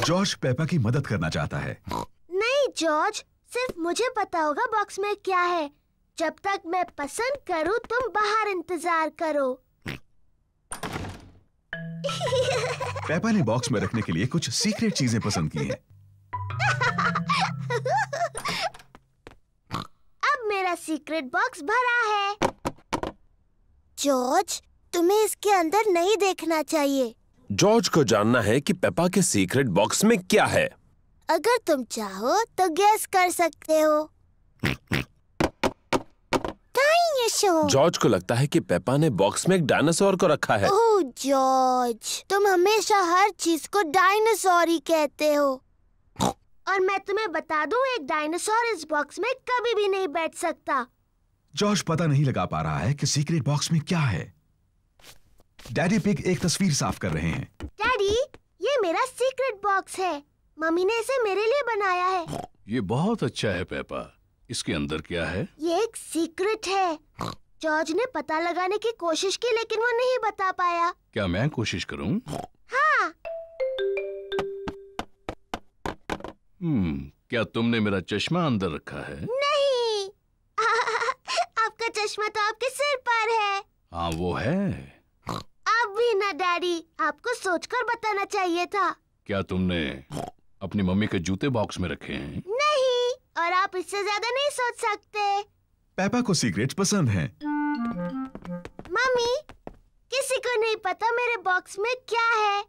जॉर्ज पेपा की मदद करना चाहता है। नहीं जॉर्ज सिर्फ़ मुझे पता होगा बॉक्स में क्या है। जब तक मैं पसंद करूँ तुम बाहर इंतज़ार करो। पेपा ने बॉक्स में रखने के लिए कुछ सीक्रेट चीज़ें पसंद की हैं। सीक्रेट बॉक्स भरा है। जॉर्ज तुम्हें इसके अंदर नहीं देखना चाहिए। जॉर्ज को जानना है कि पेपा के सीक्रेट बॉक्स में क्या है। अगर तुम चाहो तो गैस कर सकते हो। जॉर्ज को लगता है कि पेपा ने बॉक्स में एक डायनासोर को रखा है। ओह जॉर्ज तुम हमेशा हर चीज़ को डायनासोर ही कहते हो। और मैं तुम्हें बता दूँ एक डायनासोर इस बॉक्स में कभी भी नहीं बैठ सकता। जॉर्ज पता नहीं लगा पा रहा है कि सीक्रेट बॉक्स में क्या है। डैडी पिग एक तस्वीर साफ़ कर रहे हैं। डैडी ये मेरा सीक्रेट बॉक्स है। मम्मी ने इसे मेरे लिए बनाया है। ये बहुत अच्छा है पेपा इसके अंदर क्या है? ये एक सीक्रेट है। जॉर्ज ने पता लगाने की कोशिश की लेकिन वो नहीं बता पाया। क्या मैं कोशिश करूँ? हाँ। हम्म क्या तुमने मेरा चश्मा अंदर रखा है? नहीं। आपका चश्मा तो आपके सिर पर है। हाँ वो है। अब भी ना डैडी। आपको सोचकर बताना चाहिए था। क्या तुमने अपनी मम्मी के जूते बॉक्स में रखे हैं? नहीं और आप इससे ज़्यादा नहीं सोच सकते। पेपा को सीक्रेट्स पसंद है। मम्मी किसी को नहीं पता मेरे बॉक्स में क्या है।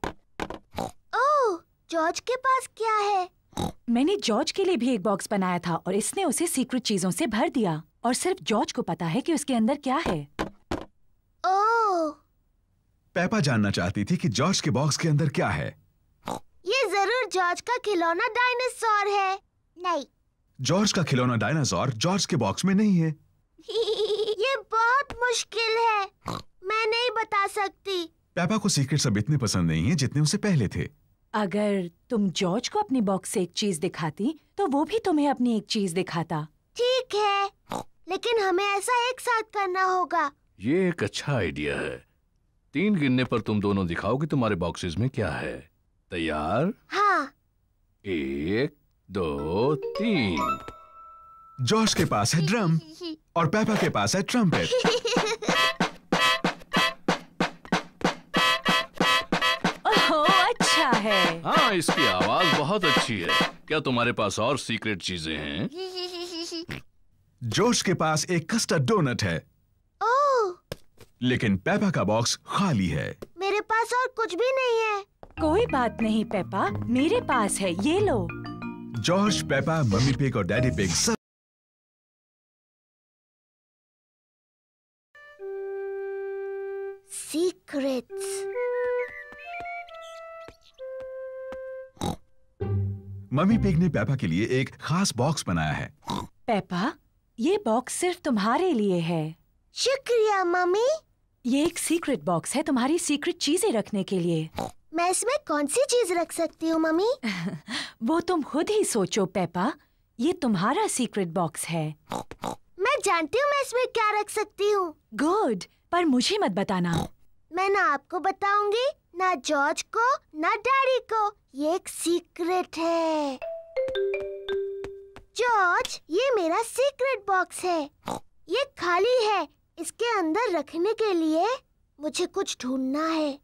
ओह जॉर्ज के पास क्या है? मैंने जॉर्ज के लिए भी एक बॉक्स बनाया था और इसने उसे सीक्रेट चीज़ों से भर दिया। और सिर्फ़ जॉर्ज को पता है कि उसके अंदर क्या है। ओह। पेपा जानना चाहती थी कि जॉर्ज के बॉक्स के अंदर क्या है। ये ज़रूर जॉर्ज का खिलौना डायनासोर है। नहीं। जॉर्ज का खिलौना डायनासोर जॉर्ज के बॉक्स में नहीं है। ये बहुत मुश्किल है। मैं नहीं बता सकती। पेपा को सीक्रेट सब इतने पसंद नहीं है जितने उसे पहले थे। अगर तुम जॉर्ज को अपनी बॉक्स से एक चीज़ दिखाती तो वो भी तुम्हें अपनी एक चीज़ दिखाता। ठीक है लेकिन हमें ऐसा एक साथ करना होगा। ये एक अच्छा आइडिया है। तीन गिनने पर तुम दोनों दिखाओ कि तुम्हारे बॉक्सेस में क्या है। तैयार? हाँ। एक दो तीन। जॉर्ज के पास है ड्रम और पेपा के पास है ट्रम्पेट। हाँ इसकी आवाज़ बहुत अच्छी है। क्या तुम्हारे पास और सीक्रेट चीज़ें हैं? जोश के पास एक कस्टर्ड डोनट है। ओह। लेकिन पेपा का बॉक्स खाली है। मेरे पास और कुछ भी नहीं है। कोई बात नहीं पेपा। मेरे पास है ये लो। जॉर्ज पेपा मम्मी पिग और डैडी पिग सब सीक्रेट्स मम्मी पिग ने पेपा के लिए एक खास बॉक्स बनाया है। पेपा ये बॉक्स सिर्फ़ तुम्हारे लिए है। शुक्रिया मम्मी। ये एक सीक्रेट बॉक्स है तुम्हारी सीक्रेट चीज़ें रखने के लिए। मैं इसमें कौन सी चीज़ रख सकती हूँ मम्मी? वो तुम खुद ही सोचो पेपा। ये तुम्हारा सीक्रेट बॉक्स है। मैं जानती हूँ मैं इसमें क्या रख सकती हूँ। गुड पर मुझे मत बताना। मैं ना आपको बताऊँगी। ना जॉर्ज को ना डैडी को ये एक सीक्रेट है। जॉर्ज ये मेरा सीक्रेट बॉक्स है। ये खाली है इसके अंदर रखने के लिए मुझे कुछ ढूंढना है।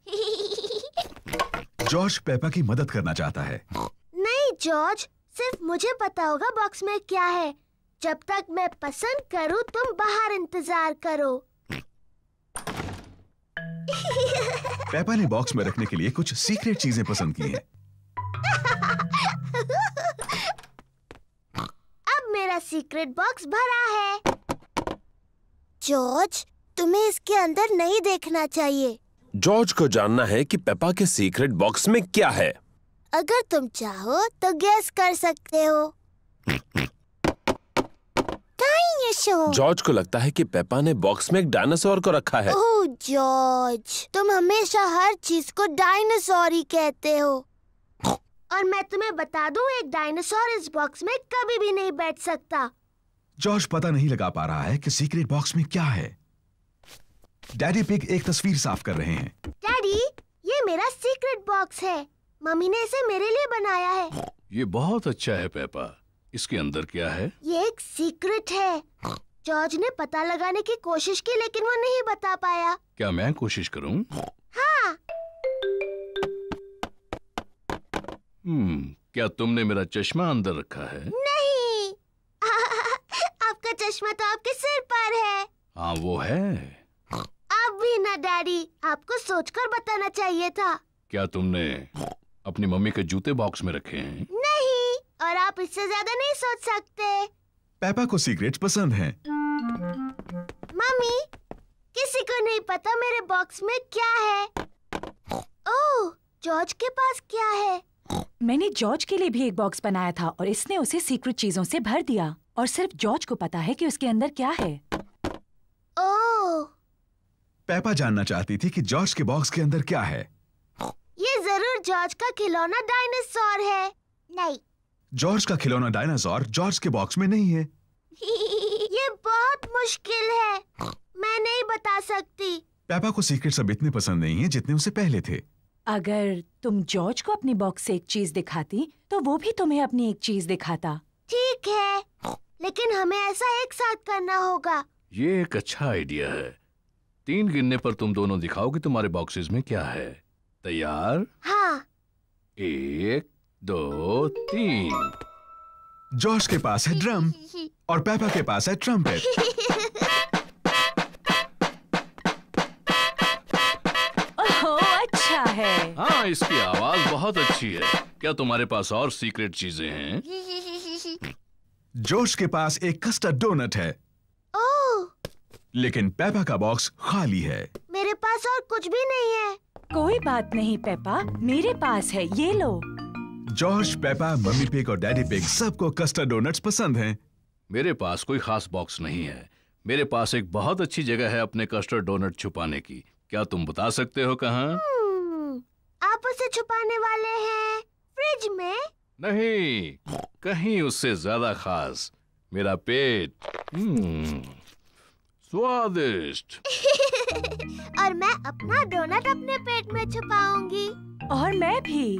जॉर्ज पेपा की मदद करना चाहता है। नहीं जॉर्ज सिर्फ़ मुझे पता होगा बॉक्स में क्या है। जब तक मैं पसंद करूँ तुम बाहर इंतज़ार करो। पेपा ने बॉक्स में रखने के लिए कुछ सीक्रेट चीज़ें पसंद की हैं। अब मेरा सीक्रेट बॉक्स भरा है। जॉर्ज तुम्हें इसके अंदर नहीं देखना चाहिए। जॉर्ज को जानना है कि पेपा के सीक्रेट बॉक्स में क्या है। अगर तुम चाहो तो गैस कर सकते हो। डायनासोर जॉर्ज को लगता है कि पेपा ने बॉक्स में एक डायनासोर को रखा है। ओह जॉर्ज तुम हमेशा हर चीज़ को डायनासोर ही कहते हो। और मैं तुम्हें बता दूँ एक डायनासोर इस बॉक्स में कभी भी नहीं बैठ सकता। जॉर्ज पता नहीं लगा पा रहा है कि सीक्रेट बॉक्स में क्या है। डैडी पिग एक तस्वीर साफ़ कर रहे हैं। डैडी ये मेरा सीक्रेट बॉक्स है। मम्मी ने इसे मेरे लिए बनाया है। ये बहुत अच्छा है पेपा। इसके अंदर क्या है? ये एक सीक्रेट है। जॉर्ज ने पता लगाने की कोशिश की लेकिन वो नहीं बता पाया। क्या मैं कोशिश करूँ? हाँ। हम्म क्या तुमने मेरा चश्मा अंदर रखा है? नहीं। आपका चश्मा तो आपके सिर पर है। हाँ वो है। अब भी ना डैडी। आपको सोचकर बताना चाहिए था। क्या तुमने अपनी मम्मी के जूते बॉक्स में रखे हैं? नहीं। और आप इससे ज़्यादा नहीं सोच सकते। पेपा को सीक्रेट्स पसंद हैं। मम्मी किसी को नहीं पता मेरे बॉक्स में क्या है। ओह जॉर्ज के पास क्या है? मैंने जॉर्ज के लिए भी एक बॉक्स बनाया था और इसने उसे सीक्रेट चीज़ों से भर दिया। और सिर्फ़ जॉर्ज को पता है कि उसके अंदर क्या है। ओह। पेपा जानना चाहती थी कि जॉर्ज के बॉक्स के अंदर क्या है। ये ज़रूर जॉर्ज का खिलौना डायनासोर है। नहीं जॉर्ज का खिलौना डायनासोर जॉर्ज के बॉक्स में नहीं है। ये बहुत मुश्किल है। मैं नहीं बता सकती। पेपा को सीक्रेट्स अब इतने पसंद नहीं है जितने उसे पहले थे। अगर तुम जॉर्ज को अपनी बॉक्स से एक चीज़ दिखाती तो वो भी तुम्हें अपनी एक चीज़ दिखाता। ठीक है लेकिन हमें ऐसा एक साथ करना होगा। ये एक अच्छा आइडिया है। तीन गिनने पर तुम दोनों दिखाओ कि तुम्हारे बॉक्सेस में क्या है। तैयार? हाँ। एक दो तीन। जॉर्ज के पास है ड्रम और पेपा के पास है ट्रम्पेट अच्छा है। हाँ इसकी आवाज़ बहुत अच्छी है। क्या तुम्हारे पास और सीक्रेट चीज़ें हैं? जोश के पास एक कस्टर्ड डोनट है। ओह लेकिन पेपा का बॉक्स खाली है। मेरे पास और कुछ भी नहीं है। कोई बात नहीं पेपा। मेरे पास है ये लो। जॉर्ज पेपा मम्मी पिग और डैडी पिग सबको कस्टर्ड डोनट्स पसंद हैं। मेरे पास कोई खास बॉक्स नहीं है। मेरे पास एक बहुत अच्छी जगह है अपने कस्टर्ड डोनट छुपाने की। क्या तुम बता सकते हो कहाँ? हम्म, आप उसे छुपाने वाले हैं फ्रिज में? नहीं कहीं उससे ज़्यादा खास। मेरा पेट हम्म, स्वादिष्ट। और मैं अपना डोनट अपने पेट में छुपाऊँगी। और मैं भी।